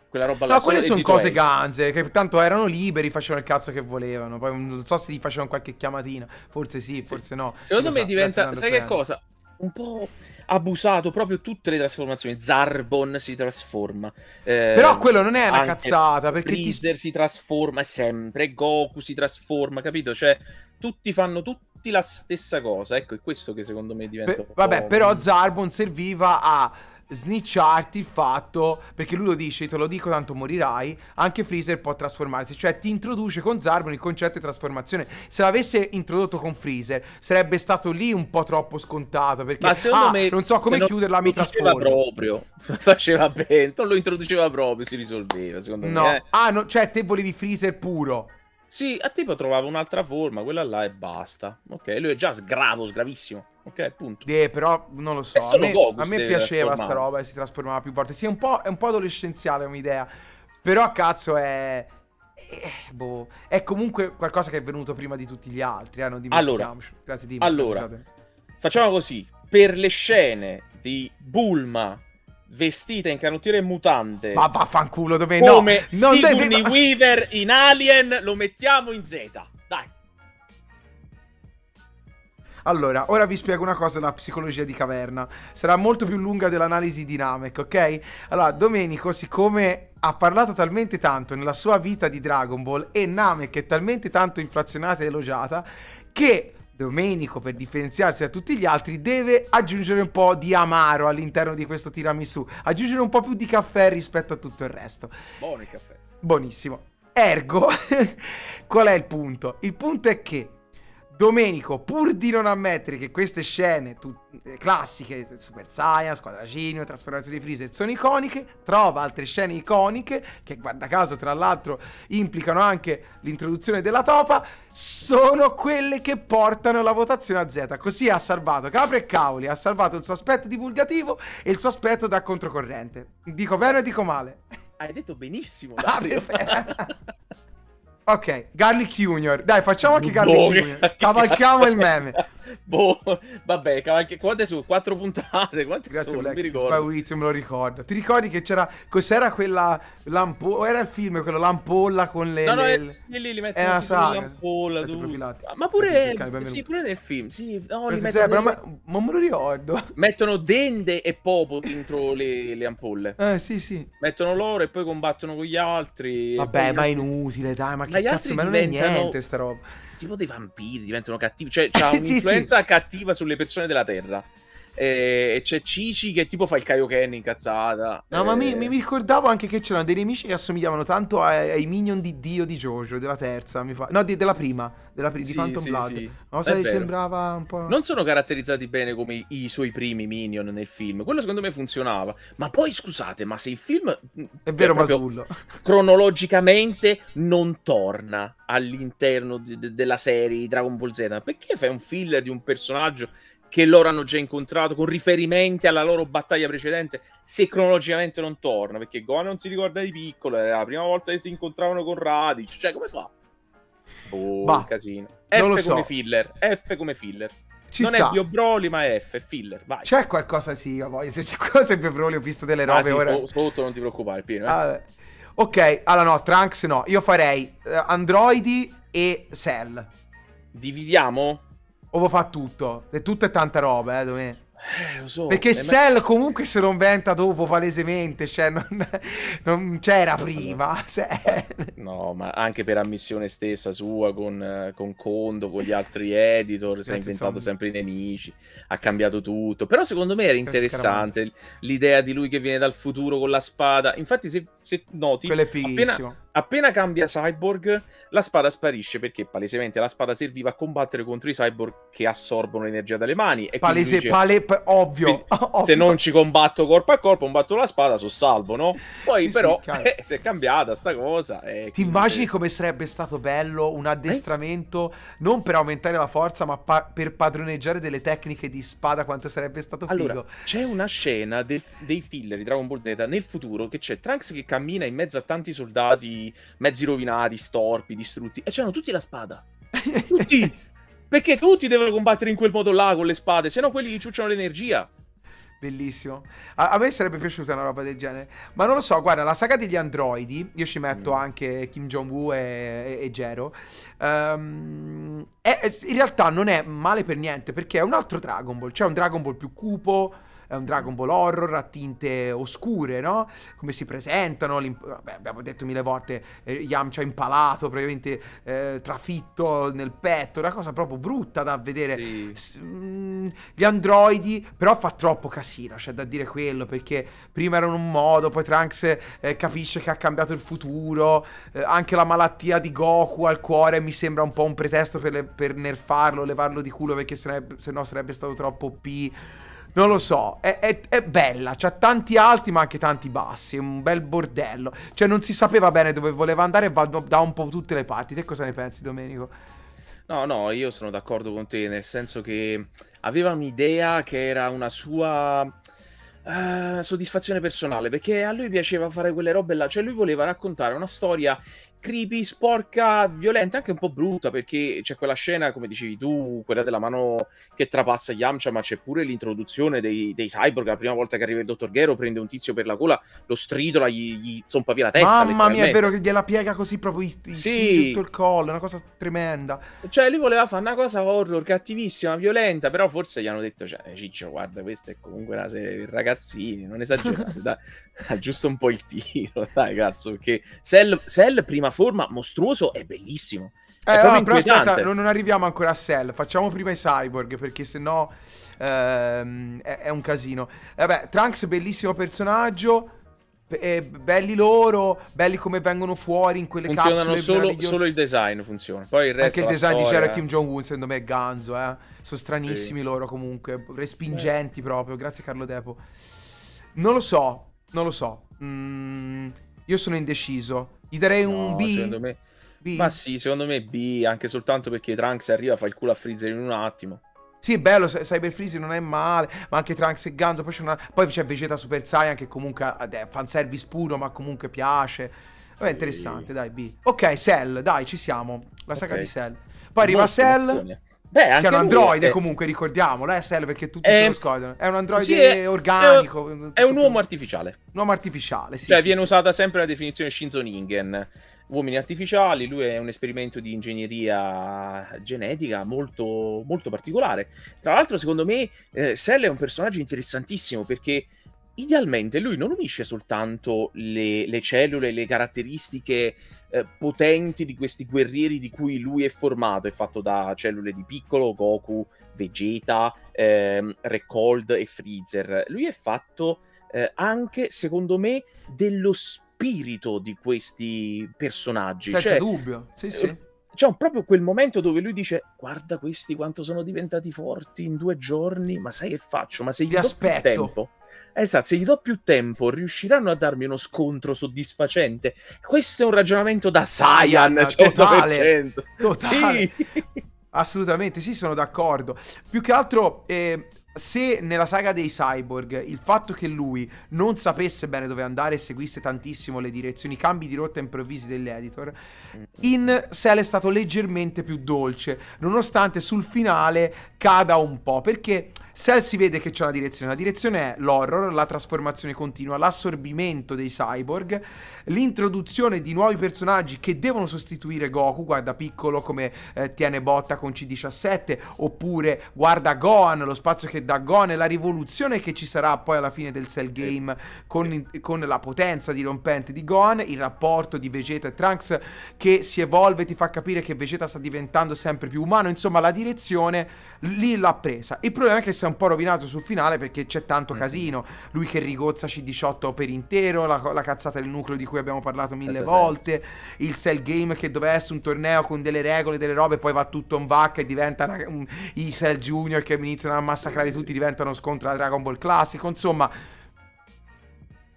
quella roba là. No, quelle sono cose ganze, che tanto erano liberi, facevano il cazzo che volevano. Poi non so se gli facevano qualche chiamatina, forse sì, forse no.
Secondo me so, diventa, sai che cosa? Un po' abusato proprio tutte le trasformazioni. Zarbon si trasforma.
Eh, Però quello non è una cazzata. Perché
Freezer ti... si trasforma sempre. Goku si trasforma, capito? Cioè, tutti fanno tutti la stessa cosa. Ecco, è questo che secondo me diventa.
Vabbè, però Zarbon serviva a snitcharti il fatto, perché lui lo dice, te lo dico tanto morirai, anche Freezer può trasformarsi, cioè ti introduce con Zarbon il concetto di trasformazione. Se l'avesse introdotto con Freezer sarebbe stato lì un po' troppo scontato, perché Ma secondo ah, me non so come chiuderla, mi trasformo.
proprio, faceva bene, non lo introduceva proprio, si risolveva, secondo
no.
me.
Eh. Ah, no, cioè te volevi Freezer puro.
Sì, a tipo trovava un'altra forma, quella là e basta. Ok, lui è già sgravo, sgravissimo. Ok, punto.
Eh, però non lo so. A me, a me piaceva sta roba e si trasformava più volte. Sì, è un po', è un po adolescenziale come idea. Però cazzo è. Eh, boh, è comunque qualcosa che è venuto prima di tutti gli altri. Eh, non
allora, Grazie, Dima, allora facciamo così. Per le scene di Bulma vestita in canottiere mutante.
Ma vaffanculo, dove
no? Come Sigourney deve... Weaver in Alien, lo mettiamo in Z. Dai.
Allora, ora vi spiego una cosa della psicologia di caverna. Sarà molto più lunga dell'analisi di Namek, ok? Allora, Domenico, siccome ha parlato talmente tanto nella sua vita di Dragon Ball e Namek è talmente tanto inflazionata e elogiata che Domenico, per differenziarsi da tutti gli altri, deve aggiungere un po' di amaro all'interno di questo tiramisù, aggiungere un po' più di caffè rispetto a tutto il resto.
Buono il caffè.
Buonissimo. Ergo, qual è il punto? Il punto è che Domenico, pur di non ammettere che queste scene eh, classiche, Super Saiyan, Squadra Cinio, Trasformazione di Freezer, sono iconiche, trova altre scene iconiche, che guarda caso tra l'altro implicano anche l'introduzione della topa, sono quelle che portano la votazione a Z. Così ha salvato Capri e Cavoli, ha salvato il suo aspetto divulgativo e il suo aspetto da controcorrente. Dico bene o dico male?
Hai detto benissimo, Dario. Ah,
Ok, Garlic Junior. Dai, facciamo anche Garlic Junior. Cavalchiamo il meme.
Boh, vabbè, cavalchi... quante su? Quattro puntate? Quante Grazie sono?
Black, mi ricordo. Spaurizio me lo ricordo. Ti ricordi che c'era... Cos'era quella lampolla? Era il film, quello lampolla con le...
No, no,
le...
lì, lì li mettono la saga. lampolla, Ma pure... Sì, pure nel film. Sì, no, li
mettono... Zebra, ma... ma me lo ricordo.
Mettono Dende e Popo dentro le, le ampolle.
Eh, sì, sì.
Mettono loro e poi combattono con gli altri.
Vabbè, ma è inutile, dai, ma che cazzo, ma non è niente sta roba.
Tipo dei vampiri, diventano cattivi, cioè c'ha un'influenza sì, sì. cattiva sulle persone della Terra e c'è Cici che tipo fa il Kaioken incazzata.
No, e... ma mi, mi, ricordavo anche che c'erano dei nemici che assomigliavano tanto ai, ai minion di Dio di Jojo, della terza, mi fa... no, di, della prima, della pri- sì, di Phantom sì, Blood. Sì. Cosa che sembrava un po'...
Non sono caratterizzati bene come i, i, suoi primi minion nel film, quello secondo me funzionava. Ma poi scusate, ma se il film...
È vero, Masullo.
Cronologicamente non torna all'interno de- de- della serie Dragon Ball Z, perché fai un filler di un personaggio che loro hanno già incontrato con riferimenti alla loro battaglia precedente se cronologicamente non torna perché Gohan non si ricorda di piccolo è la prima volta che si incontravano con Radic cioè come fa? Oh, bah, casino F come so. filler F come filler ci non sta. è Bio Broly, ma è F, è filler. Vai.
C'è qualcosa, sì, voglio. Se c'è qualcosa in Bio Broly, ho visto delle robe. Ah, sì, ora...
sotto non ti preoccupare, pieno. Eh?
Ah, ok, allora no, Trunks no. Io farei uh, Androidi e Cell.
Dividiamo?
O fa tutto? E tutto è tanta roba, eh, dove...
Eh, lo so.
Perché Cell me... comunque se lo inventa dopo palesemente, cioè non, non c'era prima.
no, ma anche per ammissione stessa sua con, con Kondo, con gli altri editor, si è inventato insomma. sempre i nemici, ha cambiato tutto. Però secondo me era interessante l'idea di lui che viene dal futuro con la spada. Infatti se, se noti, appena, appena cambia Cyborg la spada sparisce perché palesemente la spada serviva a combattere contro i cyborg che assorbono l'energia dalle mani. E
Palese, dice, pale, ovvio, ovvio,
Se non ci combatto corpo a corpo, combatto la spada, sono salvo, no? Poi sì, però sì, eh, si è cambiata sta cosa.
Ti quindi... immagini come sarebbe stato bello un addestramento eh? non per aumentare la forza, ma pa- per padroneggiare delle tecniche di spada? Quanto sarebbe stato figo.
Allora, c'è una scena de- dei filler di Dragon Ball Z nel futuro che c'è Trunks che cammina in mezzo a tanti soldati mezzi rovinati, storpi, distrutti, e c'hanno tutti la spada. Tutti! Perché tutti devono combattere in quel modo là con le spade, se no quelli gli ciucciano l'energia.
Bellissimo. A, a, me sarebbe piaciuta una roba del genere. Ma non lo so, guarda, la saga degli androidi, io ci metto mm. anche Kim Jong-un e, e, e Jero. Um, è, in realtà non è male per niente, perché è un altro Dragon Ball. C'è un Dragon Ball più cupo, è un Dragon Ball horror a tinte oscure, no? Come si presentano, vabbè, abbiamo detto mille volte, eh, Yamcha impalato, praticamente eh, trafitto nel petto, una cosa proprio brutta da vedere. Sì. S- mh, mm, gli androidi, però fa troppo casino, c'è da dire quello, perché prima erano un modo, poi Trunks eh, capisce che ha cambiato il futuro, eh, anche la malattia di Goku al cuore mi sembra un po' un pretesto per, le, per nerfarlo, levarlo di culo, perché se, ne, se no sarebbe stato troppo OP. Non lo so, è, è, è bella, c'ha tanti alti ma anche tanti bassi, è un bel bordello. Cioè non si sapeva bene dove voleva andare e va da un po' tutte le parti. Te cosa ne pensi Domenico?
No, no, io sono d'accordo con te, nel senso che aveva un'idea che era una sua uh, soddisfazione personale, perché a lui piaceva fare quelle robe là, cioè lui voleva raccontare una storia creepy, sporca, violenta, anche un po' brutta, perché c'è quella scena, come dicevi tu, quella della mano che trapassa Yamcha, ma c'è pure l'introduzione dei, dei cyborg, la prima volta che arriva il dottor Gero, prende un tizio per la gola, lo stridola, gli, gli zompa via la testa.
Mamma mia, è vero che gliela piega così proprio i, sì. tutto il collo, è una cosa tremenda.
Cioè, lui voleva fare una cosa horror, cattivissima, violenta, però forse gli hanno detto, cioè, Ciccio, guarda, questa è comunque una serie per ragazzini, non esagerate, dai, aggiusta un po' il tiro, dai, cazzo, perché Cell, Cell prima prima forma mostruoso è bellissimo.
È eh, no, però aspetta, non, non, arriviamo ancora a Cell. Facciamo prima i cyborg, perché sennò ehm, è, è un casino. Vabbè, Trunks, bellissimo personaggio. Eh, belli loro, belli come vengono fuori in quelle
Funzionano solo, solo, il design funziona. Poi il resto
Anche il design storia... di Jared Kim Jong-un, secondo me è ganzo, eh. Sono stranissimi sì. loro comunque, respingenti eh. proprio. Grazie Carlo Depo. Non lo so, non lo so. Mm, io sono indeciso. Gli darei no, un B.
Secondo me... B. Ma sì, secondo me B, anche soltanto perché Trunks arriva, fa il culo a Freezer in un attimo.
Sì, è bello, Cyber Freeze non è male, ma anche Trunks e Ganzo, poi c'è, una... poi c'è Vegeta Super Saiyan che comunque è fanservice puro, ma comunque piace. Vabbè, sì. interessante, dai, B. Ok, Cell, dai, ci siamo. La saga okay. di Cell. Poi arriva Cell. Beh, anche che è un androide è... comunque, ricordiamolo, eh, Cell, perché tutti è... se lo scordano. È un androide sì, è... organico.
È un uomo artificiale.
Un uomo artificiale, sì.
Cioè,
sì,
viene
sì.
usata sempre la definizione Shinzo Ningen. Uomini artificiali, lui è un esperimento di ingegneria genetica molto, molto particolare. Tra l'altro, secondo me, eh, Cell è un personaggio interessantissimo perché idealmente lui non unisce soltanto le, le cellule, le caratteristiche eh, potenti di questi guerrieri di cui lui è formato, è fatto da cellule di piccolo, Goku, Vegeta, ehm, Recold e Freezer. Lui è fatto eh, anche, secondo me, dello spirito di questi personaggi.
Senza cioè, dubbio, sì, sì.
C'è proprio quel momento dove lui dice guarda questi quanto sono diventati forti in due giorni, ma sai che faccio? Ma se gli Ti do aspetto. più tempo... Esatto, se gli do più tempo riusciranno a darmi uno scontro soddisfacente. Questo è un ragionamento da Saiyan, 100%.
Totale, totale. Sì. Assolutamente, sì, sono d'accordo. Più che altro, eh, se nella saga dei cyborg il fatto che lui non sapesse bene dove andare e seguisse tantissimo le direzioni, i cambi di rotta improvvisi dell'editor, in Cell è stato leggermente più dolce, nonostante sul finale cada un po', perché Cell si vede che c'è una direzione, la direzione è l'horror, la trasformazione continua, l'assorbimento dei cyborg, l'introduzione di nuovi personaggi che devono sostituire Goku, guarda piccolo come eh, tiene botta con C17, oppure guarda Gohan, lo spazio che dà Gohan e la rivoluzione che ci sarà poi alla fine del Cell Game con, con la potenza dirompente di Gohan, il rapporto di Vegeta e Trunks che si evolve, ti fa capire che Vegeta sta diventando sempre più umano, insomma la direzione lì l'ha presa. Il problema è che si è un po' rovinato sul finale perché c'è tanto mm-hmm. casino, lui che rigozza C18 per intero, la, la cazzata del nucleo di cui abbiamo parlato mille volte, il cell game che doveva essere un torneo con delle regole, delle robe, poi va tutto in vacca e diventa una, un, i cell junior che iniziano a massacrare tutti, diventano scontro alla Dragon Ball classico, insomma,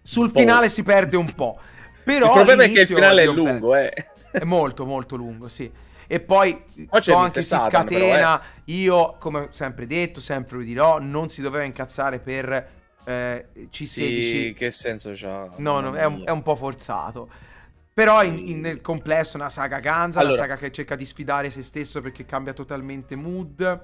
sul finale si perde un po'. Però
il problema è che il finale è lungo, eh.
È molto molto lungo, sì. E poi anche si scatena. Però, eh. Io, come ho sempre detto, sempre lo dirò, non si doveva incazzare per eh, C16. Sì,
che senso c'ha?
No, no è, un, è, un, po' forzato. Però in, in, nel complesso è una saga ganza, allora. una saga che cerca di sfidare se stesso perché cambia totalmente mood.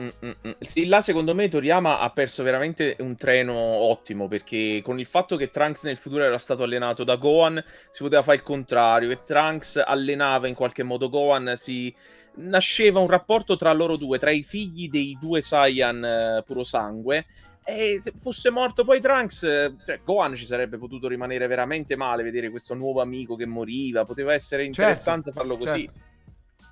Mm-mm. Sì, là secondo me Toriyama ha perso veramente un treno ottimo perché con il fatto che Trunks nel futuro era stato allenato da Gohan si poteva fare il contrario, che Trunks allenava in qualche modo Gohan, si nasceva un rapporto tra loro due, tra i figli dei due Saiyan uh, puro sangue e se fosse morto poi Trunks, cioè Gohan ci sarebbe potuto rimanere veramente male vedere questo nuovo amico che moriva. Poteva essere certo, interessante certo, farlo così.
Certo.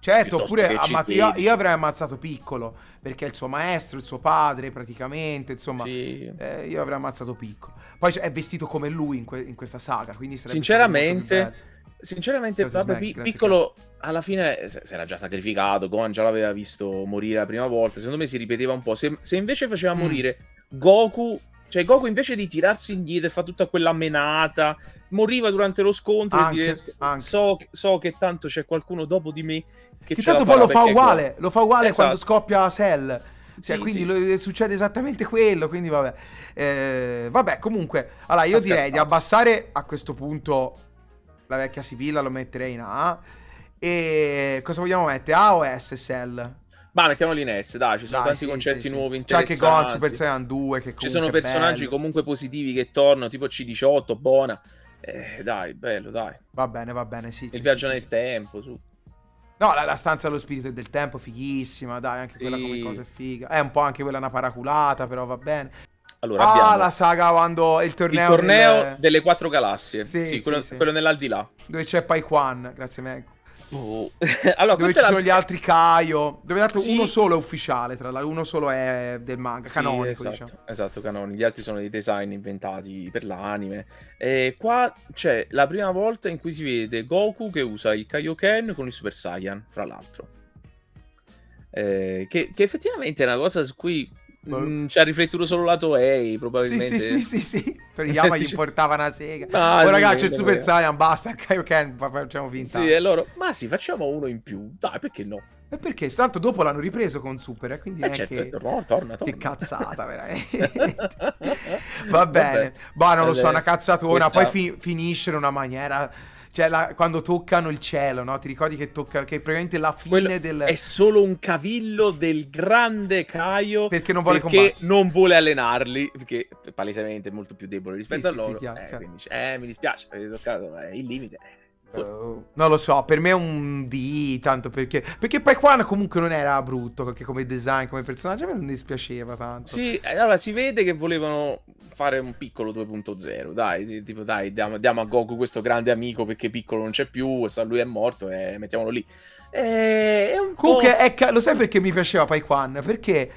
Certo, oppure ammazz- io, io, avrei ammazzato piccolo perché è il suo maestro, il suo padre, praticamente. Insomma, sì. eh, io avrei ammazzato piccolo. Poi è vestito come lui in, que- in questa saga. Quindi
sinceramente, sinceramente, vabbè, pi- piccolo alla fine si era già sacrificato. Gohan già l'aveva visto morire la prima volta. Secondo me si ripeteva un po'. Se, se invece faceva mm. morire Goku, cioè Goku invece di tirarsi indietro e fa tutta quella menata, moriva durante lo scontro anche, e dire. So, so, che tanto c'è qualcuno dopo di me che, che
tanto poi lo fa uguale, lo fa uguale esatto. quando scoppia Cell. Cioè, sì, quindi sì. Lo, succede esattamente quello. Quindi, vabbè. Eh, vabbè, comunque. Allora, io direi di abbassare a questo punto la vecchia Sibilla, lo metterei in A. E cosa vogliamo mettere? A o S, Cell?
Ma mettiamoli in S, dai, ci sono dai, tanti sì, concetti sì, nuovi interessanti.
C'è anche Gohan Super Saiyan 2 che
Ci sono personaggi comunque positivi che tornano, tipo C18, buona. Eh, dai, bello, dai.
Va bene, va bene, sì.
Il
sì,
viaggio nel tempo, su.
No, la, la, stanza dello spirito del tempo, fighissima, dai, anche quella come cosa è figa. È un po' anche quella una paraculata, però va bene.
Allora, ah, abbiamo
la saga quando il torneo,
il torneo del... delle quattro galassie. Sì, sì, quello, quello nell'aldilà.
Dove c'è Pai Quan, grazie Meg.
Oh.
allora, dove ci la... sono gli altri Kaio. Dove dato sì. uno solo è ufficiale, tra l'altro, uno solo è del manga, sì, canonico,
esatto,
diciamo.
Esatto, canonico. Gli altri sono dei design inventati per l'anime. E qua c'è la prima volta in cui si vede Goku che usa il Kaioken con il Super Saiyan, fra l'altro. Eh, che, che effettivamente è una cosa su cui Mm, ci ha riflettuto solo la Toei, probabilmente.
Sì, sì, sì, sì, sì. Toriyama gli portava una sega. Ah, oh, ragazzi, il Super Saiyan, basta, Kaioken, facciamo finta.
Sì, e loro, ma sì, facciamo uno in più. Dai, perché no?
E perché? Tanto dopo l'hanno ripreso con Super, eh, quindi
eh certo, certo, torna, torna, torna.
Che cazzata, veramente. Va bene. Vabbè. Bah, non lo so, una cazzatona, Questa... poi fi- finisce in una maniera cioè, la, quando toccano il cielo, no? Ti ricordi che toccano, che è praticamente la fine Quello del...
È solo un cavillo del grande Caio.
Perché non vuole
perché non vuole allenarli, perché palesemente è molto più debole rispetto sì, a loro. Sì, sì,
eh.
Quindi, eh, mi dispiace, avete toccato, è il limite.
Non lo so, per me è un D, tanto perché... Perché Paikwan comunque non era brutto, perché come design, come personaggio, a me non dispiaceva tanto.
Sì, eh, allora si vede che volevano fare un piccolo 2.0, dai, tipo dai, diamo, diamo, a Goku questo grande amico perché piccolo non c'è più, lui è morto e mettiamolo lì.
E... È un comunque, po'... è, lo sai perché mi piaceva Paikwan? Perché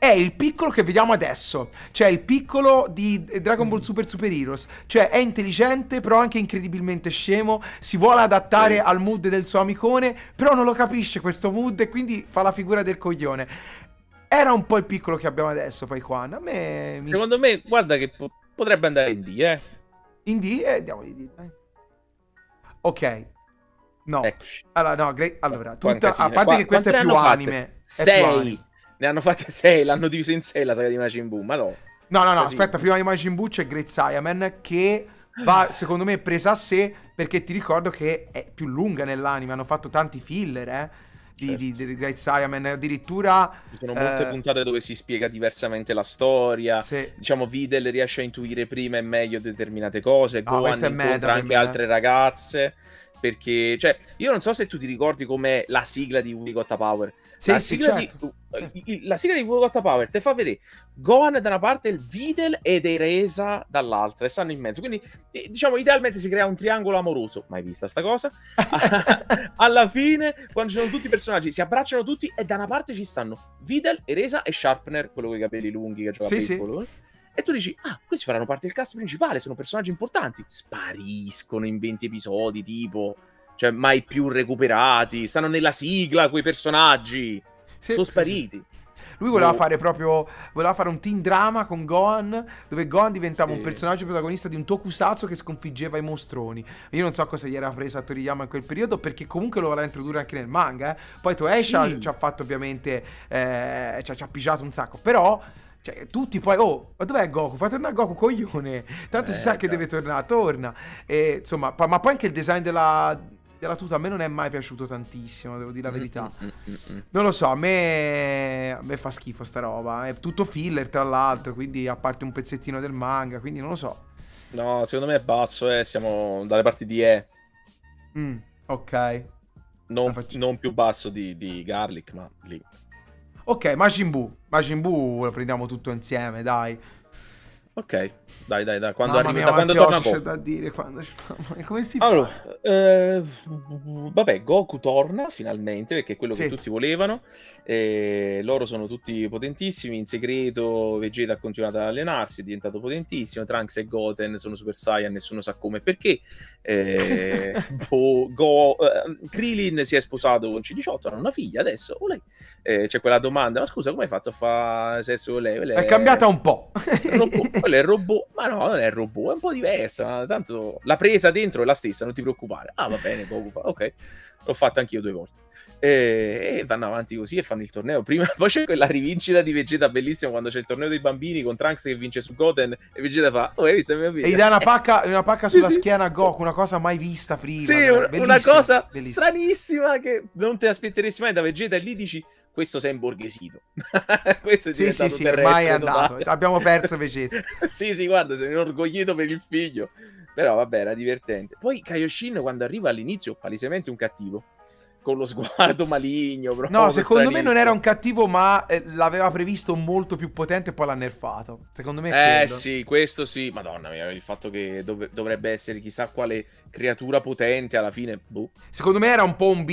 è il piccolo che vediamo adesso. Cioè il piccolo di Dragon Ball. Super Super Heroes. Cioè è intelligente, però anche incredibilmente scemo. Si vuole adattare sì. al mood del suo amicone, però non lo capisce questo mood e quindi fa la figura del coglione. Era un po' il piccolo che abbiamo adesso, poi qua. A me.
Secondo me, guarda che po- potrebbe andare in D, eh.
In D? Eh, andiamo in D, dai. Ok. No. Eccoci. Allora, no, Gre- allora tutta, a parte che questo è più anime.
Sei. Ne hanno fatte 6, l'hanno divisa in 6 la saga di Majin Buu, ma no.
No, no, no, Così. aspetta, prima di Majin Buu c'è Great Saiyaman che va, secondo me, presa a sé perché ti ricordo che è più lunga nell'anime, hanno fatto tanti filler, eh. Di, certo. di, di Great Saiyaman, addirittura...
Ci sono molte eh... puntate dove si spiega diversamente la storia, sì. diciamo Videl riesce a intuire prima e meglio determinate cose, no, Gohan incontra anche altre ragazze perché, cioè, io non so se tu ti ricordi com'è la sigla di We Got Power. Sì, la, sì, sigla certo. di, la sigla di Got Power te fa vedere Gohan da una parte, il Videl ed Eresa dall'altra, e stanno in mezzo. Quindi, eh, diciamo, idealmente si crea un triangolo amoroso. Mai vista sta cosa? Alla fine, quando ci sono tutti i personaggi, si abbracciano tutti e da una parte ci stanno Videl, Eresa e Sharpner, quello con i capelli lunghi che gioca sì, a baseball. Sì. E tu dici, ah, questi faranno parte del cast principale, sono personaggi importanti. Spariscono in 20 episodi, tipo, cioè mai più recuperati. Stanno nella sigla quei personaggi. Sì, sono sì, spariti. Sì.
Lui voleva oh. fare proprio. Voleva fare un teen drama con Gohan. Dove Gohan diventava sì. un personaggio protagonista di un tokusatsu che sconfiggeva i mostroni. Io non so cosa gli era preso a Toriyama in quel periodo. Perché comunque lo voleva introdurre anche nel manga. Eh. Poi Toei sì. ci ha fatto ovviamente. Eh, ci, ha, ci ha pigiato un sacco. Però. Cioè, tutti poi, oh, ma dov'è Goku? Fa tornare Goku, coglione. Tanto eh, si sa che deve tornare, torna. E, insomma, pa- ma poi anche il design della, della tuta a me non è mai piaciuto tantissimo, devo dire la verità. Mm, mm, mm, non lo so, a me, a me fa schifo sta roba. È tutto filler, tra l'altro, quindi a parte un pezzettino del manga, quindi non lo so.
No, secondo me è basso, eh. siamo dalle parti di E.
Mm, ok.
Non, non più basso di, di Garlic, ma lì.
Ok, Majin Buu. Majin Buu lo prendiamo tutto insieme, dai.
Ok, dai, dai, dai. Quando, arrivi, mia, da quando torna
Goku. da dire quando... Come si
allora, fa? Eh, vabbè, Goku torna finalmente perché è quello sì. che tutti volevano. Eh, loro sono tutti potentissimi. In segreto, Vegeta ha continuato ad allenarsi, è diventato potentissimo. Trunks e Goten sono Super Saiyan, nessuno sa come e perché. Eh, Bo, Go, eh, Krillin si è sposato con C18, hanno una figlia adesso. Eh, c'è quella domanda: ma scusa, come hai fatto a fare sesso con lei? lei?
È cambiata un po'.
quello è il robot, ma no, non è il robot, è un po' diversa. Tanto la presa dentro è la stessa, non ti preoccupare. Ah, va bene, Goku fa, ok, l'ho fatta anch'io due volte. E, e, vanno avanti così e fanno il torneo. Prima, poi c'è quella rivincita di Vegeta bellissima quando c'è il torneo dei bambini con Trunks che vince su Goten e Vegeta fa: Oh, hai visto?
E gli dà una pacca, una pacca sulla sì, schiena a Goku, una cosa mai vista prima.
Sì, una cosa bellissima. stranissima che non ti aspetteresti mai da Vegeta. E lì dici: questo sei imborghesito.
questo è sì, sì, sì, ormai è andato. Abbiamo perso Vegeta.
sì, sì, guarda, sei inorgoglito per il figlio. Però vabbè, era divertente. Poi Kaioshin quando arriva all'inizio, palesemente un cattivo con lo sguardo maligno.
No, secondo me non era un cattivo, ma eh, l'aveva previsto molto più potente e poi l'ha nerfato. Secondo me
è Eh quello. sì, questo sì. Madonna mia, il fatto che dov- dovrebbe essere chissà quale creatura potente alla fine. Boh.
Secondo me era un po' un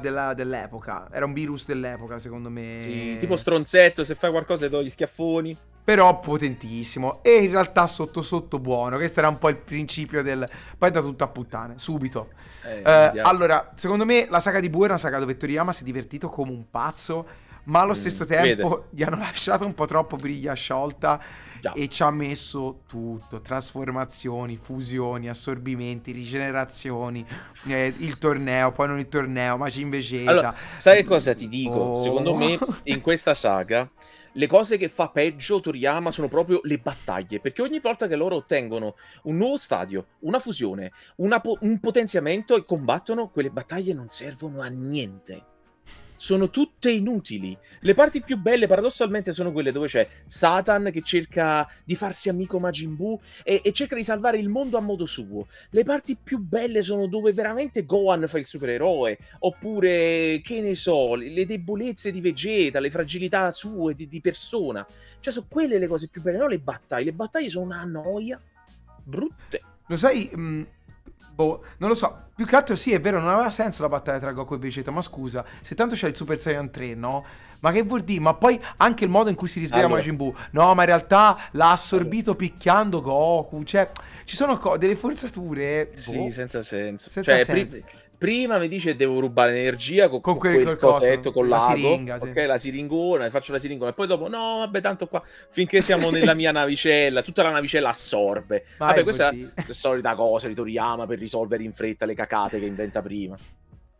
della, dell'epoca. Era un virus dell'epoca, secondo me.
Sì, tipo stronzetto, se fai qualcosa do gli schiaffoni.
Però potentissimo. E in realtà sotto sotto buono. Questo era un po' il principio del... Poi da tutto a puttane, subito. Eh, eh, allora, secondo me la saga di Buu è una saga dove Toriyama si è divertito come un pazzo, ma allo mm, stesso tempo vede. gli hanno lasciato un po' troppo briglia sciolta Già. e ci ha messo tutto, trasformazioni, fusioni, assorbimenti, rigenerazioni, eh, il torneo, poi non il torneo, ma ci Vegeta.
Allora, sai cosa ti dico? Oh. Secondo me in questa saga le cose che fa peggio Toriyama sono proprio le battaglie, perché ogni volta che loro ottengono un nuovo stadio, una fusione, una po- un potenziamento e combattono, quelle battaglie non servono a niente. Sono tutte inutili. Le parti più belle, paradossalmente, sono quelle dove c'è Satan che cerca di farsi amico Majin Buu e, e, cerca di salvare il mondo a modo suo. Le parti più belle sono dove veramente Gohan fa il supereroe, oppure, che ne so, le debolezze di Vegeta, le fragilità sue di, di persona. Cioè, sono quelle le cose più belle, non le battaglie. Le battaglie sono una noia brutte.
Lo sai, mh, boh, non lo so. Più che altro sì, è vero, non aveva senso la battaglia tra Goku e Vegeta, ma scusa, se tanto c'è il Super Saiyan 3, no? Ma che vuol dire? Ma poi anche il modo in cui si risveglia allora. Majin Buu. No, ma in realtà l'ha assorbito allora. picchiando Goku. Cioè, ci sono delle forzature.
Sì, boh. senza senso. Senza cioè, senso. Pri- prima mi dice devo rubare l'energia con, con, quel, quel cosetto, con la siringa, sì. ok, la siringona, faccio la siringona e poi dopo no, vabbè, tanto qua finché siamo nella mia navicella, tutta la navicella assorbe. Vai, vabbè, questa è la solita cosa di Toriyama per risolvere in fretta le cacate che inventa prima.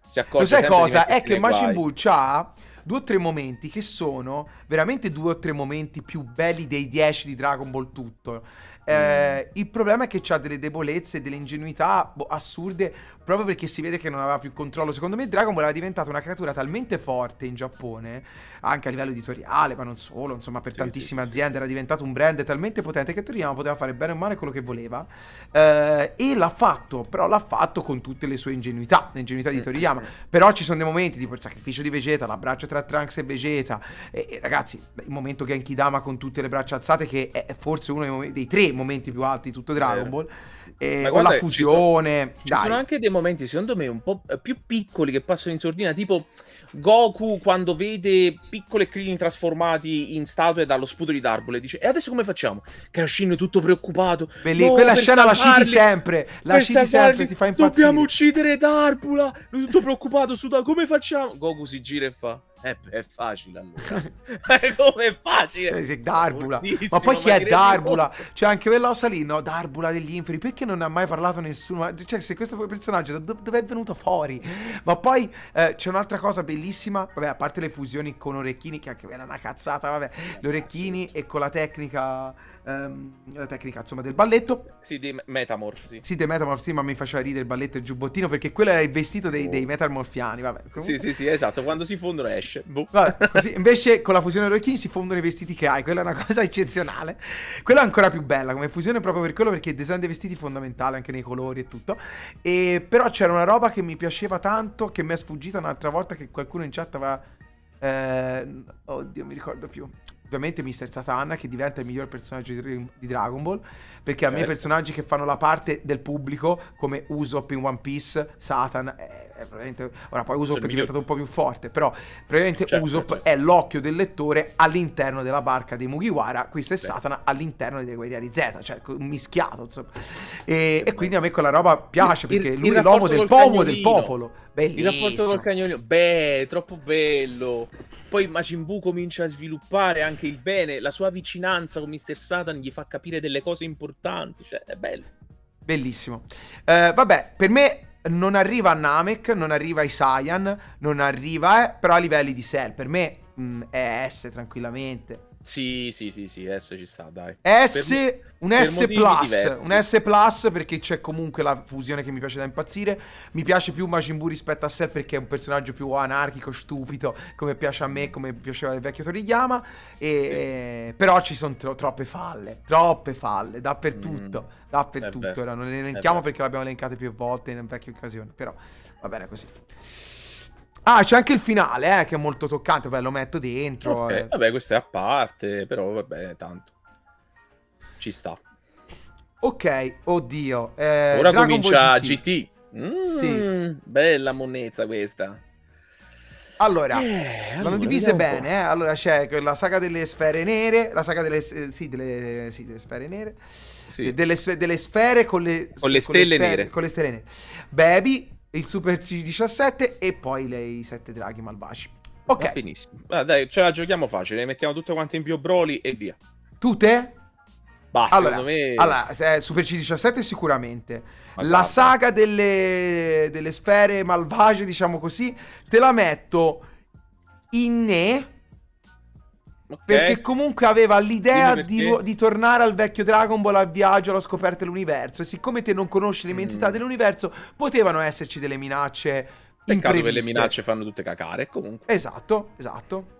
Si accorge Lo sai cosa? È che Majin Buu ha due o tre momenti che sono veramente due o tre momenti più belli dei dieci di Dragon Ball tutto. Eh, il problema è che ha delle debolezze, delle ingenuità boh, assurde, proprio perché si vede che non aveva più controllo. Secondo me Dragon Ball era diventata una creatura talmente forte in Giappone, anche a livello editoriale, ma non solo, insomma per sì, tantissime sì, aziende, sì. era diventato un brand talmente potente che Toriyama poteva fare bene o male quello che voleva. Eh, e l'ha fatto, però l'ha fatto con tutte le sue ingenuità, l'ingenuità di Toriyama. però ci sono dei momenti, tipo il sacrificio di Vegeta, l'abbraccio tra Trunks e Vegeta, e, e ragazzi, il momento Genkidama con tutte le braccia alzate, che è forse uno dei, dei tre momenti più alti di tutto Dragon Ball. Eh, o la fusione.
Ci, sto, ci sono anche dei momenti, secondo me, un po' più piccoli che passano in sordina, tipo Goku quando vede piccoli Krillin trasformati in statue dallo sputo di Darbole dice e adesso come facciamo? Kashin è tutto preoccupato
Belli, no, quella scena la citi sempre la citi sempre ti fa impazzire
dobbiamo uccidere Darbula lui tutto preoccupato su da come facciamo Goku si gira e fa eh, è facile allora. Come è facile?
Eh, Darbula. Ma poi chi è Darbula? C'è cioè, anche quell'ossa lì, no? Darbula degli inferi. Perché non ne ha mai parlato nessuno? Cioè, se questo personaggio da dove è venuto fuori? Ma poi eh, c'è un'altra cosa bellissima. Vabbè, a parte le fusioni con orecchini, che anche è una cazzata. Vabbè, gli orecchini e con la tecnica ehm, la tecnica insomma del balletto.
Sì, di Metamorph, sì.
Sì, dei Metamorph, sì, ma mi faceva ridere il balletto e il giubbottino perché quello era il vestito dei, oh. dei metamorfiani, vabbè.
Comunque... Sì, sì, sì, esatto, quando si fondono esce.
Boh. Vabbè, così, invece con la fusione orecchini si fondono i vestiti che hai, quella è una cosa eccezionale. Quella è ancora più bella come fusione proprio per quello perché il design dei vestiti è fondamentale anche nei colori e tutto. E però c'era una roba che mi piaceva tanto che mi è sfuggita un'altra volta che qualcuno in chat aveva eh, oddio, mi ricordo più ovviamente Mr. Satana che diventa il miglior personaggio di, di Dragon Ball perché a me i certo. personaggi che fanno la parte del pubblico come Usopp in One Piece Satan è, è veramente ora poi Usopp cioè, è diventato miglior... un po' più forte però praticamente certo, Usopp certo. è l'occhio del lettore all'interno della barca dei Mugiwara questo è Beh. Satana all'interno dei guerrieri Z cioè mischiato insomma e, e quindi a me quella roba piace perché il, lui è l'uomo del popolo del popolo
Bellissimo. Il rapporto col cagnolino, beh, troppo bello. Poi Majin Buu comincia a sviluppare anche il bene, la sua vicinanza con Mr. Satan gli fa capire delle cose importanti, cioè è bello.
Bellissimo. Eh, vabbè, per me non arriva Namek, non arriva ai Saiyan, non arriva, eh, però a livelli di Cell. Per me mh, mm, è S tranquillamente.
Sì, sì, sì, sì, S ci sta, dai.
S, per, un per S plus, un S plus perché c'è comunque la fusione che mi piace da impazzire. Mi piace più Majin Buu rispetto a Cell perché è un personaggio più anarchico, stupido, come piace a me, come piaceva il vecchio Toriyama. E, sì. eh, però ci sono tro- troppe falle, troppe falle, dappertutto, mm. dappertutto. Ora non le elenchiamo perché le abbiamo elencate più volte in vecchie occasioni, però va bene così. Ah, c'è anche il finale, eh, che è molto toccante. Beh, lo metto dentro.
Okay.
Eh.
Vabbè, questo è a parte, però vabbè, tanto. Ci sta.
Ok, oddio. Eh,
Ora Dragon comincia GT. GT. Mm, sì. Bella monnezza questa.
Allora, eh, allora l'hanno divise bene, eh? Allora c'è la saga delle sfere nere, la saga delle, eh, sì, delle, sì, delle sfere nere, sì. Delle, delle, sfere con le,
con le stelle con le nere.
Con le stelle nere. Baby, il Super C17 e poi le, i 7 draghi malvagi. Ok. Va
benissimo. Ah, dai, ce la giochiamo facile, le mettiamo tutte quante in bio Broly e via.
Tutte?
Basta, allora, secondo me...
Allora, eh, Super C17 sicuramente. Ma la saga delle, delle sfere malvagie, diciamo così, te la metto in ne Okay. Perché comunque aveva l'idea di, di, tornare al vecchio Dragon Ball, al viaggio, alla scoperta dell'universo. E siccome te non conosci l'immensità mm. dell'universo, potevano esserci delle minacce
Peccato che le minacce fanno tutte cacare, comunque.
Esatto, esatto.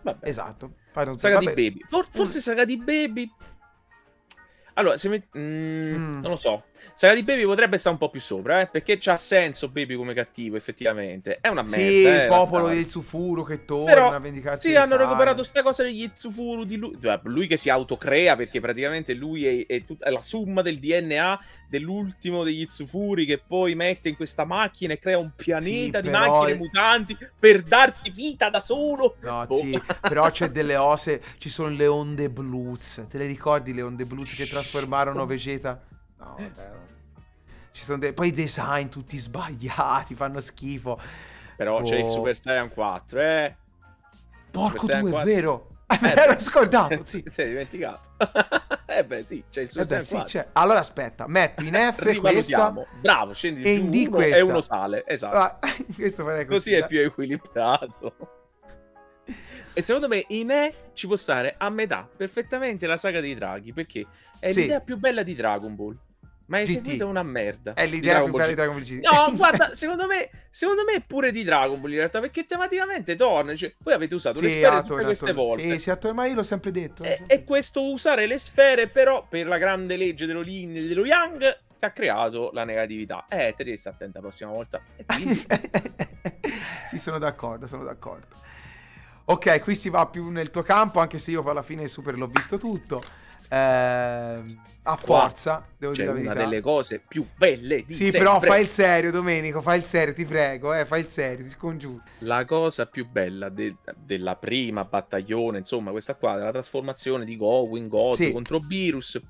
Vabbè. Esatto.
Saga Vabbè. di Baby. Forse mm. Saga di Baby allora, se mi... mm, mm. non lo so. Saga di Baby potrebbe stare un po' più sopra, eh? Perché c'ha senso Baby come cattivo, effettivamente. È una merda. Sì,
eh, il popolo di Tsufuru che torna Però, a vendicarsi.
Sì, hanno recuperato sta cosa degli Tsufuru di lui. Cioè, lui che si autocrea, perché praticamente lui è, è, tut- è la somma del DNA dell'ultimo degli Tsufuri che poi mette in questa macchina e crea un pianeta sì, di macchine mutanti per darsi vita da solo.
No, boh. sì, però c'è delle ose, ci sono le onde blues. Te le ricordi le onde blues che trasformarono Vegeta? No, vabbè. Ci sono dei... poi i design tutti sbagliati, fanno schifo.
Però oh. c'è il. Super Saiyan 4, eh.
Porco tu, è vero. Eh, me l'ero scordato, sì.
Sei dimenticato. eh beh, sì, c'è il suo eh
sì, c'è. Allora aspetta, metti in F questa.
Bravo, scendi e in D uno e uno sale, esatto. Ah, così, così è più equilibrato. E secondo me in E ci può stare a metà perfettamente la saga dei draghi, perché è sì. l'idea più bella di Dragon Ball. Ma è eseguita una merda.
È l'idea più bella di Dragon Ball GT.
No, guarda, secondo me, secondo me è pure di Dragon Ball in realtà, perché tematicamente torna. Cioè, voi avete usato sì, le sfere tutte queste volte.
Sì, sì, attor- ma io l'ho sempre detto.
E, sempre... e, questo usare le sfere, però, per la grande legge dello Yin e dello Yang, ti ha creato la negatività. Eh, te devi stare attenta la prossima volta.
sì, sono d'accordo, sono d'accordo. Ok, qui si va più nel tuo campo, anche se io alla fine super l'ho visto tutto. Eh, a forza, devo dire la verità.
una delle cose più belle di
Sì,
sempre.
però fai il serio, Domenico, fai il serio, ti prego, eh, fai il serio, ti scongiuro.
La cosa più bella de- della prima battaglione, insomma, questa qua, della trasformazione di Goku in God sì. contro Virus,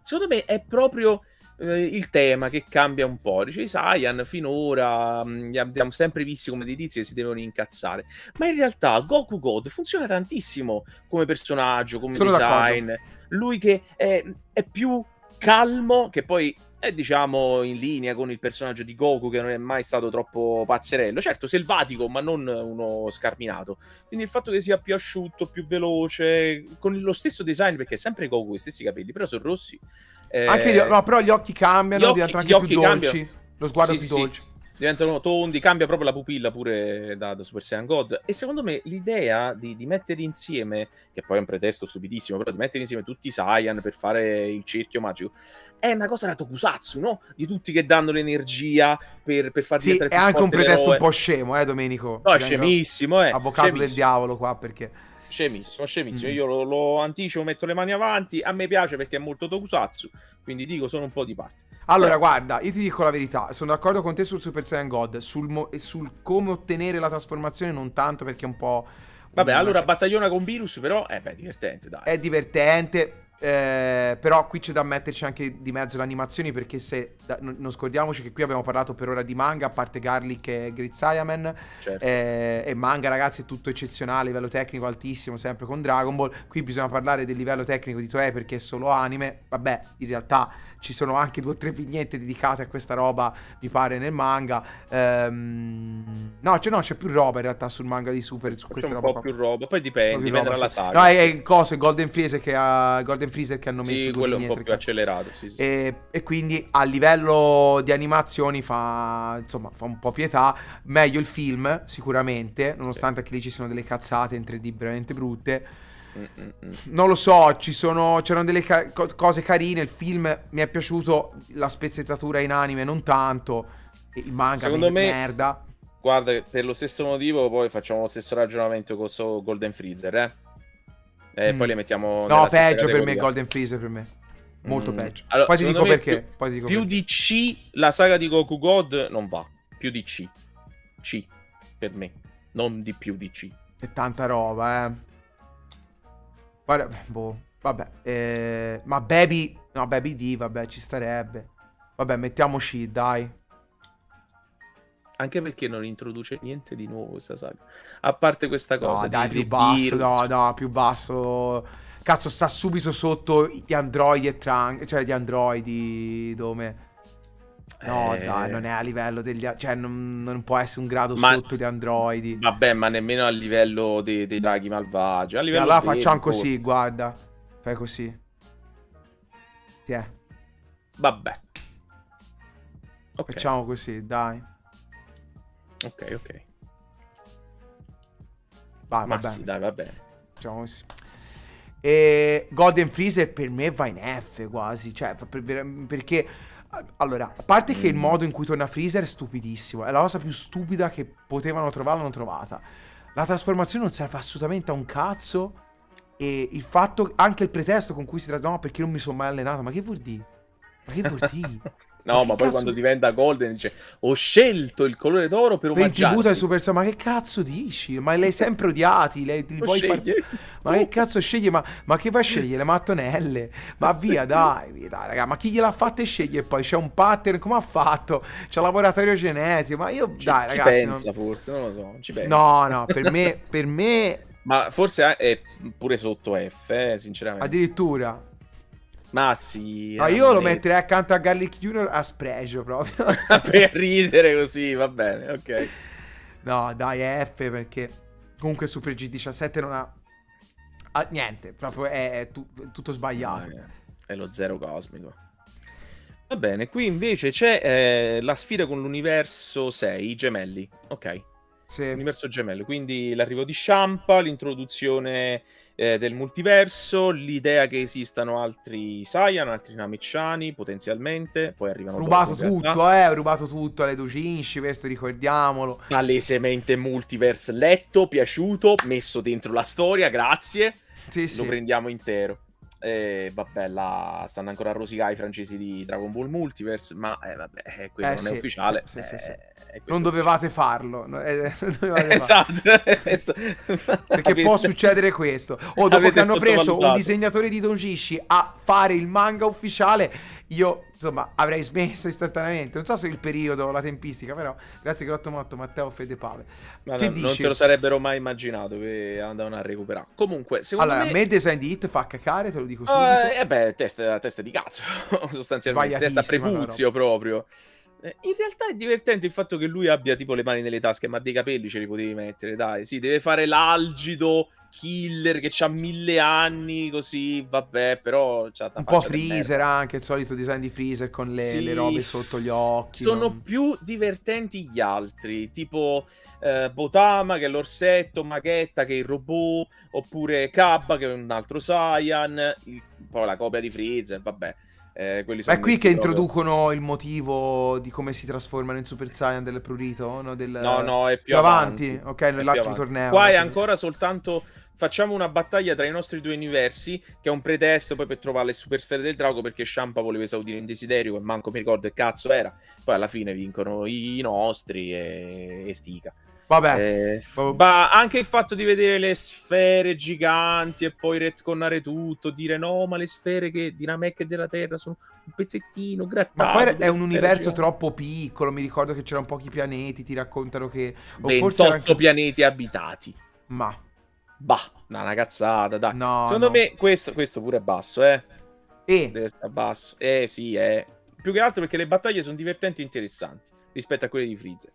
secondo me è proprio eh, il tema che cambia un po'. Dice i Saiyan finora mh, mm, li abbiamo sempre visti come dei tizi che si devono incazzare, ma in realtà Goku God funziona tantissimo come personaggio, come Sono design. D'accordo. Lui che è, è più calmo, che poi è diciamo in linea con il personaggio di Goku che non è mai stato troppo pazzerello, certo selvatico ma non uno scarminato, quindi il fatto che sia più asciutto, più veloce, con lo stesso design perché è sempre Goku, gli stessi capelli, però sono rossi,
eh... Anche gli, no, però gli occhi cambiano, gli occhi, diventano anche più dolci. Cambiano. Lo sguardo sì, più sì, dolce. Sì.
Diventano tondi, cambia proprio la pupilla pure da, da Super Saiyan God. E secondo me l'idea di, di, mettere insieme, che poi è un pretesto stupidissimo, però di mettere insieme tutti i Saiyan per fare il cerchio magico, è una cosa da Tokusatsu, no? Di tutti che danno l'energia per, per far
sì,
è
anche un pretesto un po' scemo, eh, Domenico?
No, è scemissimo, eh.
Avvocato
scemissimo.
del diavolo qua, perché...
Scemissimo, scemissimo. Mm. Io lo, lo, anticipo, metto le mani avanti. A me piace perché è molto tokusatsu. Quindi dico, sono un po' di parte.
Allora, Però... guarda, io ti dico la verità. Sono d'accordo con te sul Super Saiyan God. Sul, mo- sul come ottenere la trasformazione, non tanto perché è un po'.
Vabbè, allora battagliona con virus, però eh, beh, è divertente, dai.
È divertente. Eh, però qui c'è da metterci anche di mezzo le animazioni perché se da, non scordiamoci che qui abbiamo parlato per ora di manga a parte Garlic e Great Saiyaman certo. eh, e manga ragazzi è tutto eccezionale livello tecnico altissimo sempre con Dragon Ball qui bisogna parlare del livello tecnico di Toei perché è solo anime vabbè in realtà ci sono anche due o tre vignette dedicate a questa roba, mi pare, nel manga. Ehm... No, c'è, no, c'è più roba in realtà sul manga di Super, su questa roba.
Un po' più roba, poi dipende, dipende dalla saga.
No, è, è cosa, Golden Freezer che, ha, Golden Freezer che hanno messo
sì, quello è un po' più accelerato, sì, sì.
E, e, quindi a livello di animazioni fa, insomma, fa un po' pietà. Meglio il film, sicuramente, nonostante sì. anche lì ci siano delle cazzate in 3D veramente brutte. Non lo so, ci sono, c'erano delle ca- cose carine. Il film mi è piaciuto, la spezzettatura in anime non tanto. Il manga Secondo me, merda.
Guarda, per lo stesso motivo, poi facciamo lo stesso ragionamento con so Golden Freezer, eh? E mm. poi le mettiamo.
No, peggio per me, Golden Freezer per me. Molto mm. peggio. Allora, poi ti dico perché.
Più,
poi dico
più
perché.
di C, la saga di Goku God non va. Più di C. C per me. Non di più di C.
È tanta roba, eh. Guarda, boh, vabbè. Eh, ma Baby... No, Baby D, vabbè, ci starebbe. Vabbè, mettiamoci, dai.
Anche perché non introduce niente di nuovo questa saga. A parte questa cosa.
No, dai, più basso, no, no, più basso. Cazzo, sta subito sotto gli androidi e trunk. Cioè, gli androidi, dove... No, eh... dai, non è a livello degli... Cioè, non, non può essere un grado ma... sotto di androidi.
Vabbè, ma nemmeno a livello dei, dei draghi malvagi. A livello
allora facciamo così, guarda. Fai così. Tiè.
Vabbè.
Okay. Facciamo così, dai.
Ok, ok.
Vai,
Ma va sì, dai, va bene.
Diciamo sì. E Golden Freezer per me va in F quasi, cioè per, per, perché allora, a parte che il mm. modo in cui torna Freezer è stupidissimo, è la cosa più stupida che potevano trovare, l'hanno trovata. La trasformazione non serve assolutamente a un cazzo e il fatto, anche il pretesto con cui si tratta, no perché non mi sono mai allenato, ma che vuol dire? Ma che vuol dire?
No, ma, ma poi cazzo... quando diventa golden dice ho scelto il colore d'oro per omaggiarti. Per tributo
ai Super Saiyan, ma che cazzo dici? Ma l'hai sempre odiati, lei, ti puoi far... Ma che cazzo sceglie? Ma, ma che fa scegliere? Le mattonelle? Ma via, dai, via, dai, raga, ma chi gliel'ha fatta e sceglie poi? C'è un pattern, come ha fatto? C'è un laboratorio genetico, ma io,
ci,
dai, ragazzi...
Ci pensa non... forse, non lo so, ci pensa.
No, no, per me, per me...
Ma forse è pure sotto F, eh, sinceramente.
Addirittura.
Ma sì.
Ma io lo metterei accanto a Garlic Junior a spregio proprio.
per ridere così, va bene, ok.
No, dai, F perché comunque Super G17 non ha... Ah, niente, proprio è, è, tu, è tutto sbagliato. No,
è, lo zero cosmico. Va bene, qui invece c'è eh, la sfida con l'universo 6, i gemelli. Ok. Sì. L'universo gemello, quindi l'arrivo di Shampa, l'introduzione eh, del multiverso, l'idea che esistano altri Saiyan, altri Namicciani potenzialmente, poi arrivano
rubato tutto, eh, ho rubato tutto alle Dojinshi, questo ricordiamolo.
Palesemente multiverse letto, piaciuto, messo dentro la storia, grazie. Sì, Lo sì. prendiamo intero. E vabbè, là stanno ancora a rosicare i francesi di Dragon Ball Multiverse, ma eh, vabbè, eh, quello eh, non sì, è ufficiale.
Sì, sì, sì, eh, non dovevate farlo. Eh,
dovevate esatto.
Perché può succedere questo. O dopo Avete che hanno preso un disegnatore di Donjishi a fare il manga ufficiale, io insomma avrei smesso istantaneamente. Non so se il periodo, la tempistica, però grazie che l'ho tomato Matteo Fede Pave.
Ma che no, dici? Non se lo sarebbero mai immaginato che andavano a recuperare. Comunque, secondo
allora,
me...
a me design di hit fa cacare, te lo dico
subito. Uh, eh beh, testa, testa di cazzo, sostanzialmente. Testa prepuzio proprio. Eh, in realtà è divertente il fatto che lui abbia tipo le mani nelle tasche, ma dei capelli ce li potevi mettere, dai. Sì, deve fare l'algido killer che ha mille anni, così, vabbè, però c'ha
Un po' freezer anche, il solito design di freezer con le, sì. le robe sotto gli occhi.
Sono non... più divertenti gli altri, tipo eh, Botama che è l'orsetto, Maghetta che è il robot, oppure Kabba che è un altro Saiyan, il, poi la copia di freezer, vabbè.
Eh, è qui che proprio... introducono il motivo di come si trasformano in Super Saiyan del Prurito? No, del...
no, no, è più,
più avanti. avanti. Ok, nell'altro torneo.
Qua è ancora soltanto facciamo una battaglia tra i nostri due universi, che è un pretesto poi per trovare le super sfere del drago, perché Shampa voleva esaudire un desiderio, che manco mi ricordo che cazzo era. Poi alla fine vincono i nostri e, e stica.
Vabbè.
Eh, ma anche il fatto di vedere le sfere giganti e poi retconnare tutto, dire no, ma le sfere che di Namek e della Terra sono un pezzettino grattato.
Ma poi è un universo giganti. troppo piccolo, mi ricordo che c'erano pochi pianeti, ti raccontano che...
O 28 anche... pianeti abitati.
Ma...
Bah, una cazzata, dai. No, Secondo no. me questo, questo pure è basso, eh.
E?
Deve stare basso. Eh sì, eh. Più che altro perché le battaglie sono divertenti e interessanti rispetto a quelle di Freezer.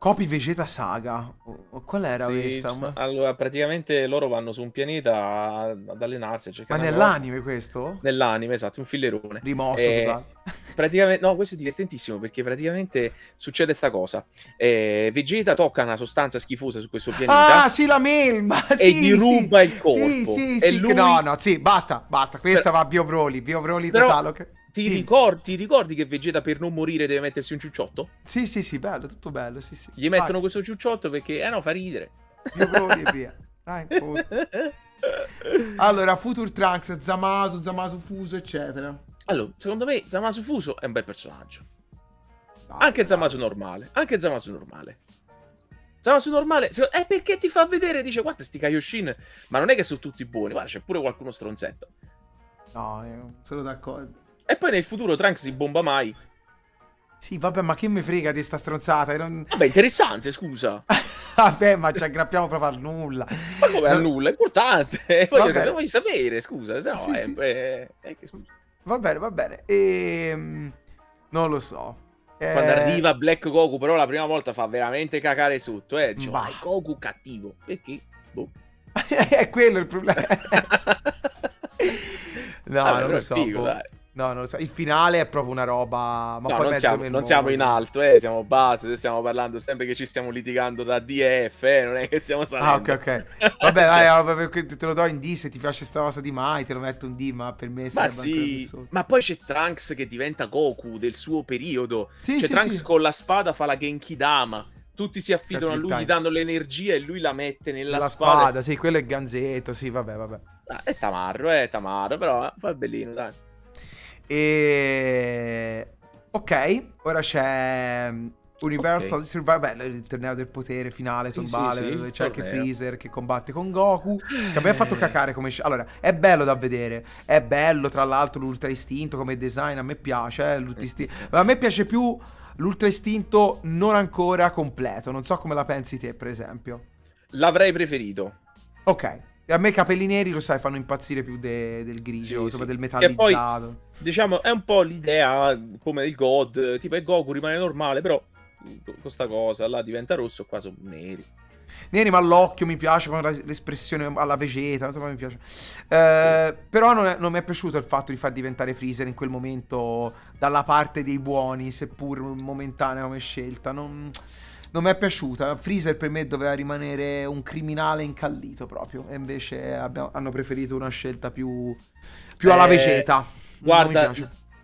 Copy Vegeta Saga. Qual era sì, questa?
Allora, praticamente loro vanno su un pianeta ad allenarsi.
Ma nell'anime questo?
Nell'anime, esatto, un fillerone.
Rimosso e... totale.
Praticamente, no, questo è divertentissimo perché praticamente succede sta cosa. Eh, Vegeta tocca una sostanza schifosa su questo pianeta.
Ah, sì, la melma!
e
sì,
gli ruba sì, il corpo. Sì,
sì, e sì. Lui... No, no, sì, basta, basta. Questa Però... va a Bio Broly, Bio Broly totale.
Ti, ricordi, ti, ricordi, che Vegeta per non morire deve mettersi un ciucciotto?
Sì, sì, sì, bello, tutto bello, sì, sì.
Gli Vai. mettono questo ciucciotto perché, eh no, fa ridere.
Io provi e via. Dai, allora, Future Trunks, Zamasu, Zamasu Fuso, eccetera.
Allora, secondo me Zamasu Fuso è un bel personaggio. Dai, anche Zamasu normale, anche Zamasu normale. Zamasu normale, è eh, perché ti fa vedere, dice, guarda sti Kaioshin, ma non è che sono tutti buoni, guarda, c'è pure qualcuno stronzetto.
No, sono d'accordo.
E poi nel futuro Trunks si bomba mai.
Sì, vabbè, ma che mi frega di sta stronzata?
Non... Vabbè, interessante, scusa.
vabbè, ma ci aggrappiamo proprio al nulla.
Ma come al nulla? È importante. Poi lo vuoi sapere, scusa. Se no, sì, è, sì. È, è,
Va bene, va bene. E... Ehm, non lo so.
Quando eh... arriva Black Goku, però la prima volta fa veramente cacare sotto, eh. Dice, vai, Goku cattivo. Perché? Boh.
è quello il problema. no, Vabbè, non lo so. Figo, boh. No, non lo so. Il finale è proprio una roba. Ma no, poi
non, siamo, non siamo, in alto, eh, siamo base. Stiamo parlando sempre che ci stiamo litigando da DF, eh, non è che stiamo salendo.
Ah, ok, ok. Vabbè, vai, vabbè, te lo do in D. Se ti piace sta cosa di mai, te lo metto in D. Ma per me
ma sì. Ma poi c'è Trunks che diventa Goku del suo periodo. Sì, c'è sì, Trunks sì. con la spada fa la Genkidama tutti si affidano a lui, gli danno l'energia e lui la mette nella la spada. spada.
Sì, quello è Ganzetto, sì, vabbè, vabbè.
Ah, è Tamarro, è Tamarro, però eh, fa bellino, dai.
E... Ok, ora c'è mm, Universal okay. Survival, il torneo del potere finale, sì, tombale, sì, sì, c'è anche Freezer che combatte con Goku, che a me ha fatto cacare come... Allora, è bello da vedere, è bello tra l'altro l'Ultra Istinto come design, a me piace, eh, istinto, ma a me piace più l'Ultra Istinto non ancora completo, non so come la pensi te per esempio.
L'avrei preferito.
Ok, a me i capelli neri, lo sai, fanno impazzire più de- del grigio, sì, sì. del metallizzato. Poi,
diciamo, è un po' l'idea come il God, tipo il Goku rimane normale, però questa cosa là diventa rosso, qua sono neri.
Neri, ma all'occhio mi piace, l'espressione alla vegeta, insomma mi piace. Eh, sì. Però non, è, non, mi è piaciuto il fatto di far diventare Freezer in quel momento dalla parte dei buoni, seppur momentanea come scelta. Non non mi è piaciuta. Freezer per me doveva rimanere un criminale incallito proprio. E invece abbiamo, hanno preferito una scelta più, più alla eh, vegeta.
Guarda,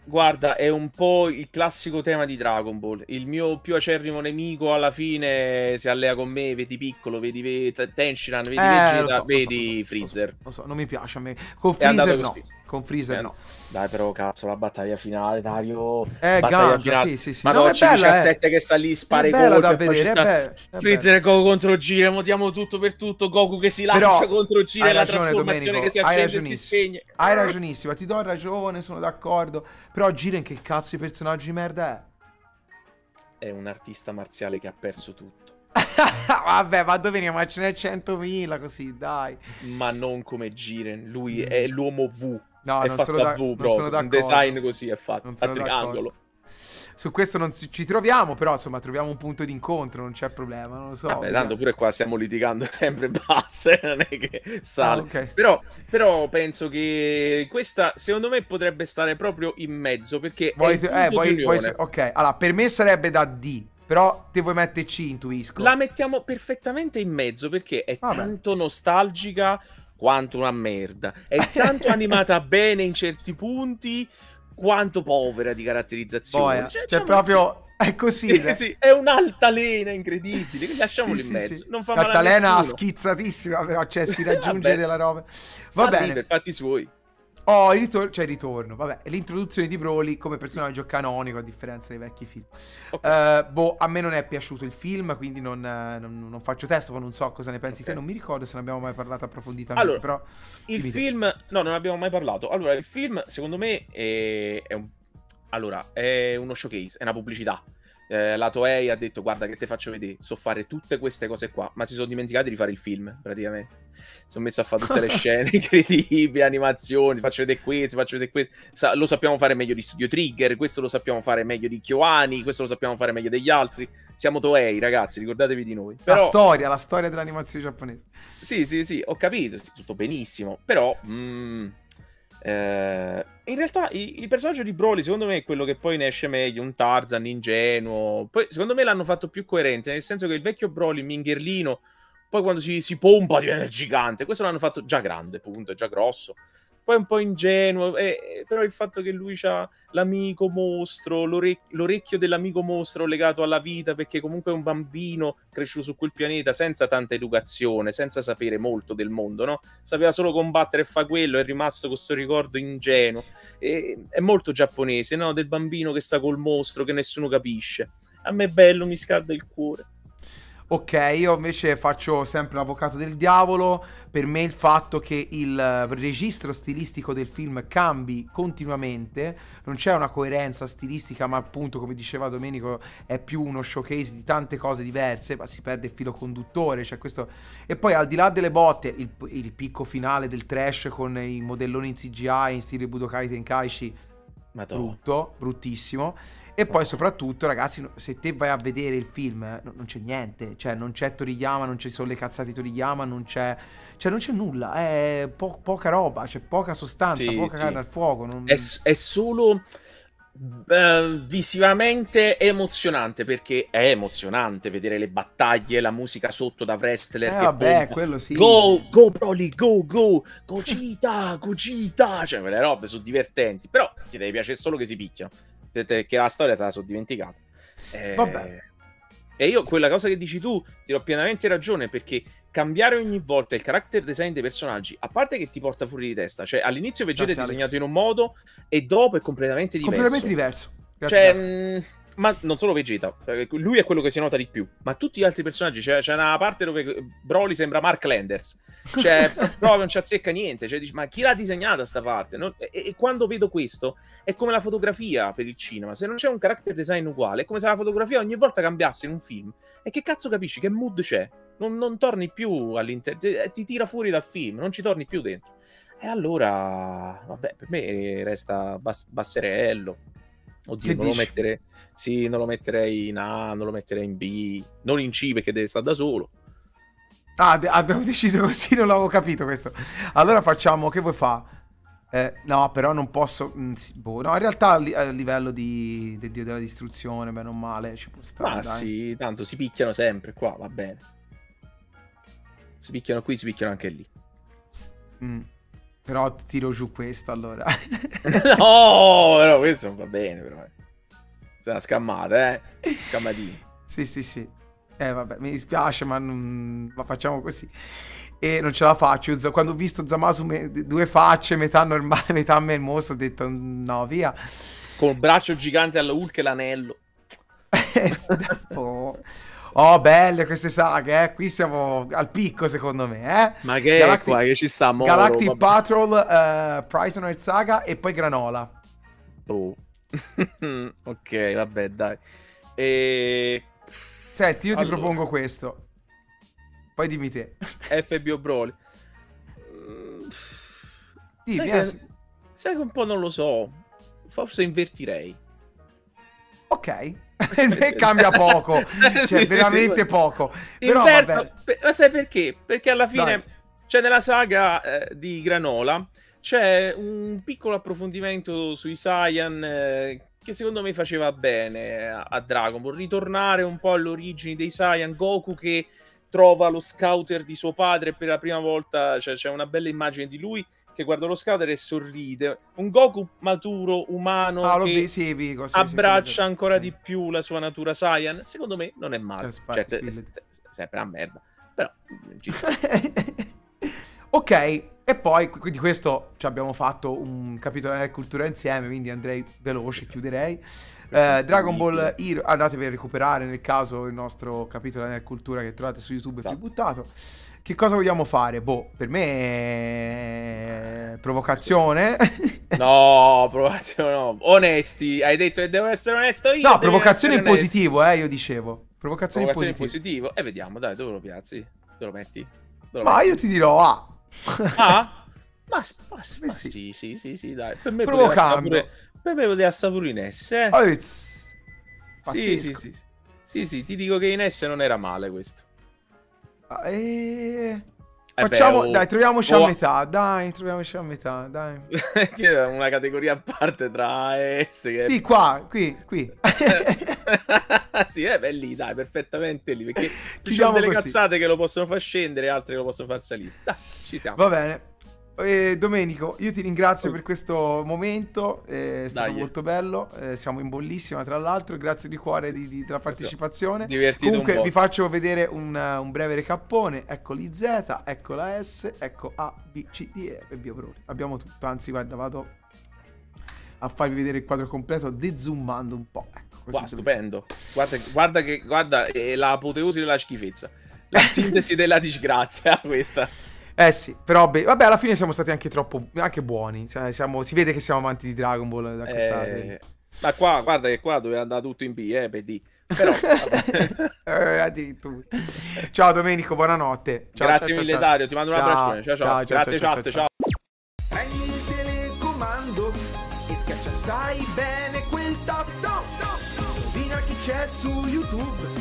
Guarda, è un po' il classico tema di Dragon Ball. Il mio più acerrimo nemico alla fine si allea con me, vedi piccolo, vedi, vedi Tenshinhan, vedi eh, Vegeta, so, vedi so, so, Freezer.
Lo so, non mi piace a me. Con Freezer no. Con Freezer eh, no.
Dai però cazzo, la battaglia finale, Dario.
Eh, finale. sì, sì, sì.
Ma no, c'è 17 eh. che sta lì, spara i colpi. vedere, sta... è be- Freezer e Goku contro Gira, motiamo tutto per tutto, Goku che si lancia però, contro Gira e la trasformazione Domenico, che si accende e si spegne.
Hai ragionissima, ti do ragione, sono d'accordo. Però Jiren che cazzo di personaggio di merda
è? È un artista marziale che ha perso tutto.
Vabbè, ma dove veniamo? Ma ce n'è 100.000 così, dai.
Ma non come Jiren, lui mm. è l'uomo V. No, è non fatto a V proprio, un design così è fatto, a triangolo.
Su questo non ci troviamo, però insomma troviamo un punto d'incontro, non c'è problema, non lo so.
Vabbè, tanto pure qua stiamo litigando sempre basse, non è che sale. Ah, okay. però, però, penso che questa, secondo me, potrebbe stare proprio in mezzo, perché
vuoi, eh, vuoi, vuoi, Ok, allora, per me sarebbe da D, però te vuoi mettere C, intuisco.
La mettiamo perfettamente in mezzo, perché è Vabbè. tanto nostalgica quanto una merda. È tanto animata bene in certi punti, quanto povera di caratterizzazione.
Boia, cioè, cioè proprio... È così.
Sì, sì, è un'altalena incredibile. Lasciamolo sì, in mezzo. Sì, non fa male
L'altalena schizzatissima, però, cioè, si raggiunge della roba. Va bene.
per fatti suoi.
Oh, il ritorno, cioè il ritorno, vabbè, l'introduzione di Broly come personaggio canonico a differenza dei vecchi film. Okay. Uh, boh, a me non è piaciuto il film, quindi non, non, non faccio testo, non so cosa ne pensi okay. te, non mi ricordo se ne abbiamo mai parlato approfonditamente,
allora,
però...
Il film, no, non abbiamo mai parlato. Allora, il film, secondo me, è, è un... Allora, è uno showcase, è una pubblicità eh, la Toei ha detto guarda che te faccio vedere, so fare tutte queste cose qua, ma si sono dimenticati di fare il film praticamente. Si sono messi a fare tutte le scene incredibili, animazioni, faccio vedere questo, faccio vedere questo. Sa- lo sappiamo fare meglio di Studio Trigger, questo lo sappiamo fare meglio di Kyoani, questo lo sappiamo fare meglio degli altri. Siamo Toei, ragazzi, ricordatevi di noi.
Però... La storia, la storia dell'animazione giapponese.
Sì, sì, sì, ho capito, tutto benissimo, però... Mm eh, in realtà il, il, personaggio di Broly, secondo me, è quello che poi ne esce meglio. Un Tarzan ingenuo. Poi, secondo me, l'hanno fatto più coerente. Nel senso che il vecchio Broly, mingherlino, poi quando si, si pompa diventa gigante. Questo l'hanno fatto già grande, appunto, già grosso poi un po' ingenuo, eh, però il fatto che lui ha l'amico mostro, l'ore- l'orecchio dell'amico mostro legato alla vita, perché comunque è un bambino cresciuto su quel pianeta senza tanta educazione, senza sapere molto del mondo, no? Sapeva solo combattere e fa quello, è rimasto questo ricordo ingenuo. E, è molto giapponese, no? Del bambino che sta col mostro che nessuno capisce. A me è bello, mi scalda il cuore.
Ok, io invece faccio sempre l'avvocato del diavolo. Per me il fatto che il registro stilistico del film cambi continuamente, non c'è una coerenza stilistica, ma appunto, come diceva Domenico, è più uno showcase di tante cose diverse, ma si perde il filo conduttore. Cioè questo... E poi al di là delle botte, il, il picco finale del trash con i modelloni in CGI in stile Budokai Tenkaichi Madonna. brutto, bruttissimo. E poi soprattutto, ragazzi, se te vai a vedere il film, eh, non c'è niente. Cioè, non c'è Toriyama, non ci sono le cazzate di Toriyama, non c'è... Cioè, non c'è nulla. È po- poca roba, c'è poca sostanza, sì, poca sì. carne al fuoco. Non...
È, è solo... Uh, visivamente emozionante perché è emozionante vedere le battaglie, la musica sotto da wrestler.
Eh, vabbè, quello sì.
Go, go, Broly, go, go, Gogita, Gogita. Cioè, quelle robe sono divertenti. Però ti deve piacere solo che si picchiano che la storia se la sono dimenticata. Eh, Vabbè. E io quella cosa che dici tu ti do pienamente ragione perché cambiare ogni volta il character design dei personaggi, a parte che ti porta fuori di testa, cioè all'inizio Vegeta è disegnato Alex. in un modo e dopo è completamente diverso.
Completamente diverso.
Grazie, cioè, ma non solo Vegeta, lui è quello che si nota di più, ma tutti gli altri personaggi, c'è, c'è una parte dove Broly sembra Mark Landers, cioè proprio non ci azzecca niente, cioè dici, ma chi l'ha disegnata sta parte? No? E, e, quando vedo questo è come la fotografia per il cinema, se non c'è un character design uguale, è come se la fotografia ogni volta cambiasse in un film, e che cazzo capisci? Che mood c'è? Non, non torni più all'interno, ti, ti tira fuori dal film, non ci torni più dentro. E allora, vabbè, per me resta bas- basserello. Oddio, non lo mettere sì, non lo metterei in A, non lo metterei in B, non in C perché deve stare da solo.
Ah, de- abbiamo deciso così, non l'avevo capito questo. Allora facciamo, che vuoi fare? Eh, no, però non posso. Mh, mm, boh, no, in realtà a, livello di, del dio della distruzione, bene o male, ci può stare.
Ma dai. sì, tanto si picchiano sempre qua, va bene. Si picchiano qui, si picchiano anche lì.
Mm. Però tiro giù questo allora.
no, però questo non va bene, però. Eh una scammata, eh? Scammatini.
sì, sì, sì. Eh, vabbè, mi dispiace, ma, non... ma facciamo così. E non ce la faccio. Quando ho visto Zamasu, me... due facce, metà normale, metà a me il mostro, ho detto no, via.
Con il braccio gigante alla Hulk e l'anello.
oh, belle queste saghe, eh? Qui siamo al picco, secondo me, eh?
Ma che Galactic... è qua che ci sta,
Moro, Galactic vabbè. Patrol, uh, Prisoner Saga e poi Granola.
Oh. ok, vabbè, dai. E...
Senti, io allora. ti propongo questo. Poi dimmi te.
FBO Broly. Dimmi, sai, che, eh. sai che un po' non lo so. Forse invertirei.
Ok. Per me cambia poco. cioè, sì, veramente sì, poco. Però,
Inverto, ma sai perché? Perché alla fine... C'è nella saga eh, di Granola c'è un piccolo approfondimento sui Saiyan eh, che secondo me faceva bene a, a, Dragon Ball. Ritornare un po' alle origini dei Saiyan. Goku che trova lo scouter di suo padre per la prima volta. Cioè, c'è una bella immagine di lui che guarda lo scouter e sorride. Un Goku maturo, umano, ah, che vi, sì, vi, così, abbraccia sì, ancora sì. di più la sua natura Saiyan. Secondo me non è male. Cioè, sempre a merda. Però...
ok. E poi di questo ci abbiamo fatto un capitolo della cultura insieme, quindi andrei veloce, esatto. chiuderei. Eh, Dragon Ball Hero, andatevi a recuperare nel caso il nostro capitolo della cultura che trovate su YouTube esatto. buttato. Che cosa vogliamo fare? Boh, per me è provocazione.
No, provocazione no. Onesti, hai detto che devo essere onesto io.
No, provocazione in positivo, eh, io dicevo. Provocazione,
provocazione
in positivo.
E vediamo, dai, dove lo piazzi? Dove lo metti?
Dove lo Ma metti? io ti dirò, ah,
Ah? Ma, ma, ma sì. sì, sì, sì, sì, dai. Per me
Provocando.
Pure, per me poteva stare pure in S, eh.
Oh,
sì, sì, sì, sì, sì, ti dico che in S non era male questo.
Ah, e... Eh Facciamo, beh, oh, dai, troviamoci oh. a metà, dai, troviamoci a metà, dai.
una categoria a parte tra S che...
Sì, qua, qui, qui.
sì, eh, beh, lì, dai, perfettamente lì, perché ci sono delle così. cazzate che lo possono far scendere e altre che lo possono far salire. Dai, ci siamo.
Va bene. Eh, Domenico, io ti ringrazio oh. per questo momento, eh, è stato Dai. molto bello, eh, siamo in bollissima tra l'altro, grazie di cuore di, di, della partecipazione.
Divertito
Comunque vi faccio vedere un, un, breve recappone, ecco l'IZ, ecco la S, ecco A, B, C, D, E e Bio Abbiamo tutto, anzi guarda vado a farvi vedere il quadro completo dezoomando un po'. Ecco,
wow, stupendo. Guarda, guarda che guarda, è l'apoteosi della schifezza. La sintesi della disgrazia questa.
Eh sì, però beh, vabbè, alla fine siamo stati anche troppo anche buoni. Cioè, siamo, si vede che siamo amanti di Dragon Ball da quest'arte.
Eh, ma qua, guarda che qua doveva andare tutto in B, eh, per D. Però,
eh, addirittura. Ciao Domenico, buonanotte. Ciao,
Grazie ciao, mille ciao, Dario, ti mando un abbraccio. Ciao, ciao. ciao Grazie chat, ciao.
e schiaccia sai bene quel tasto. Indovina chi c'è su YouTube,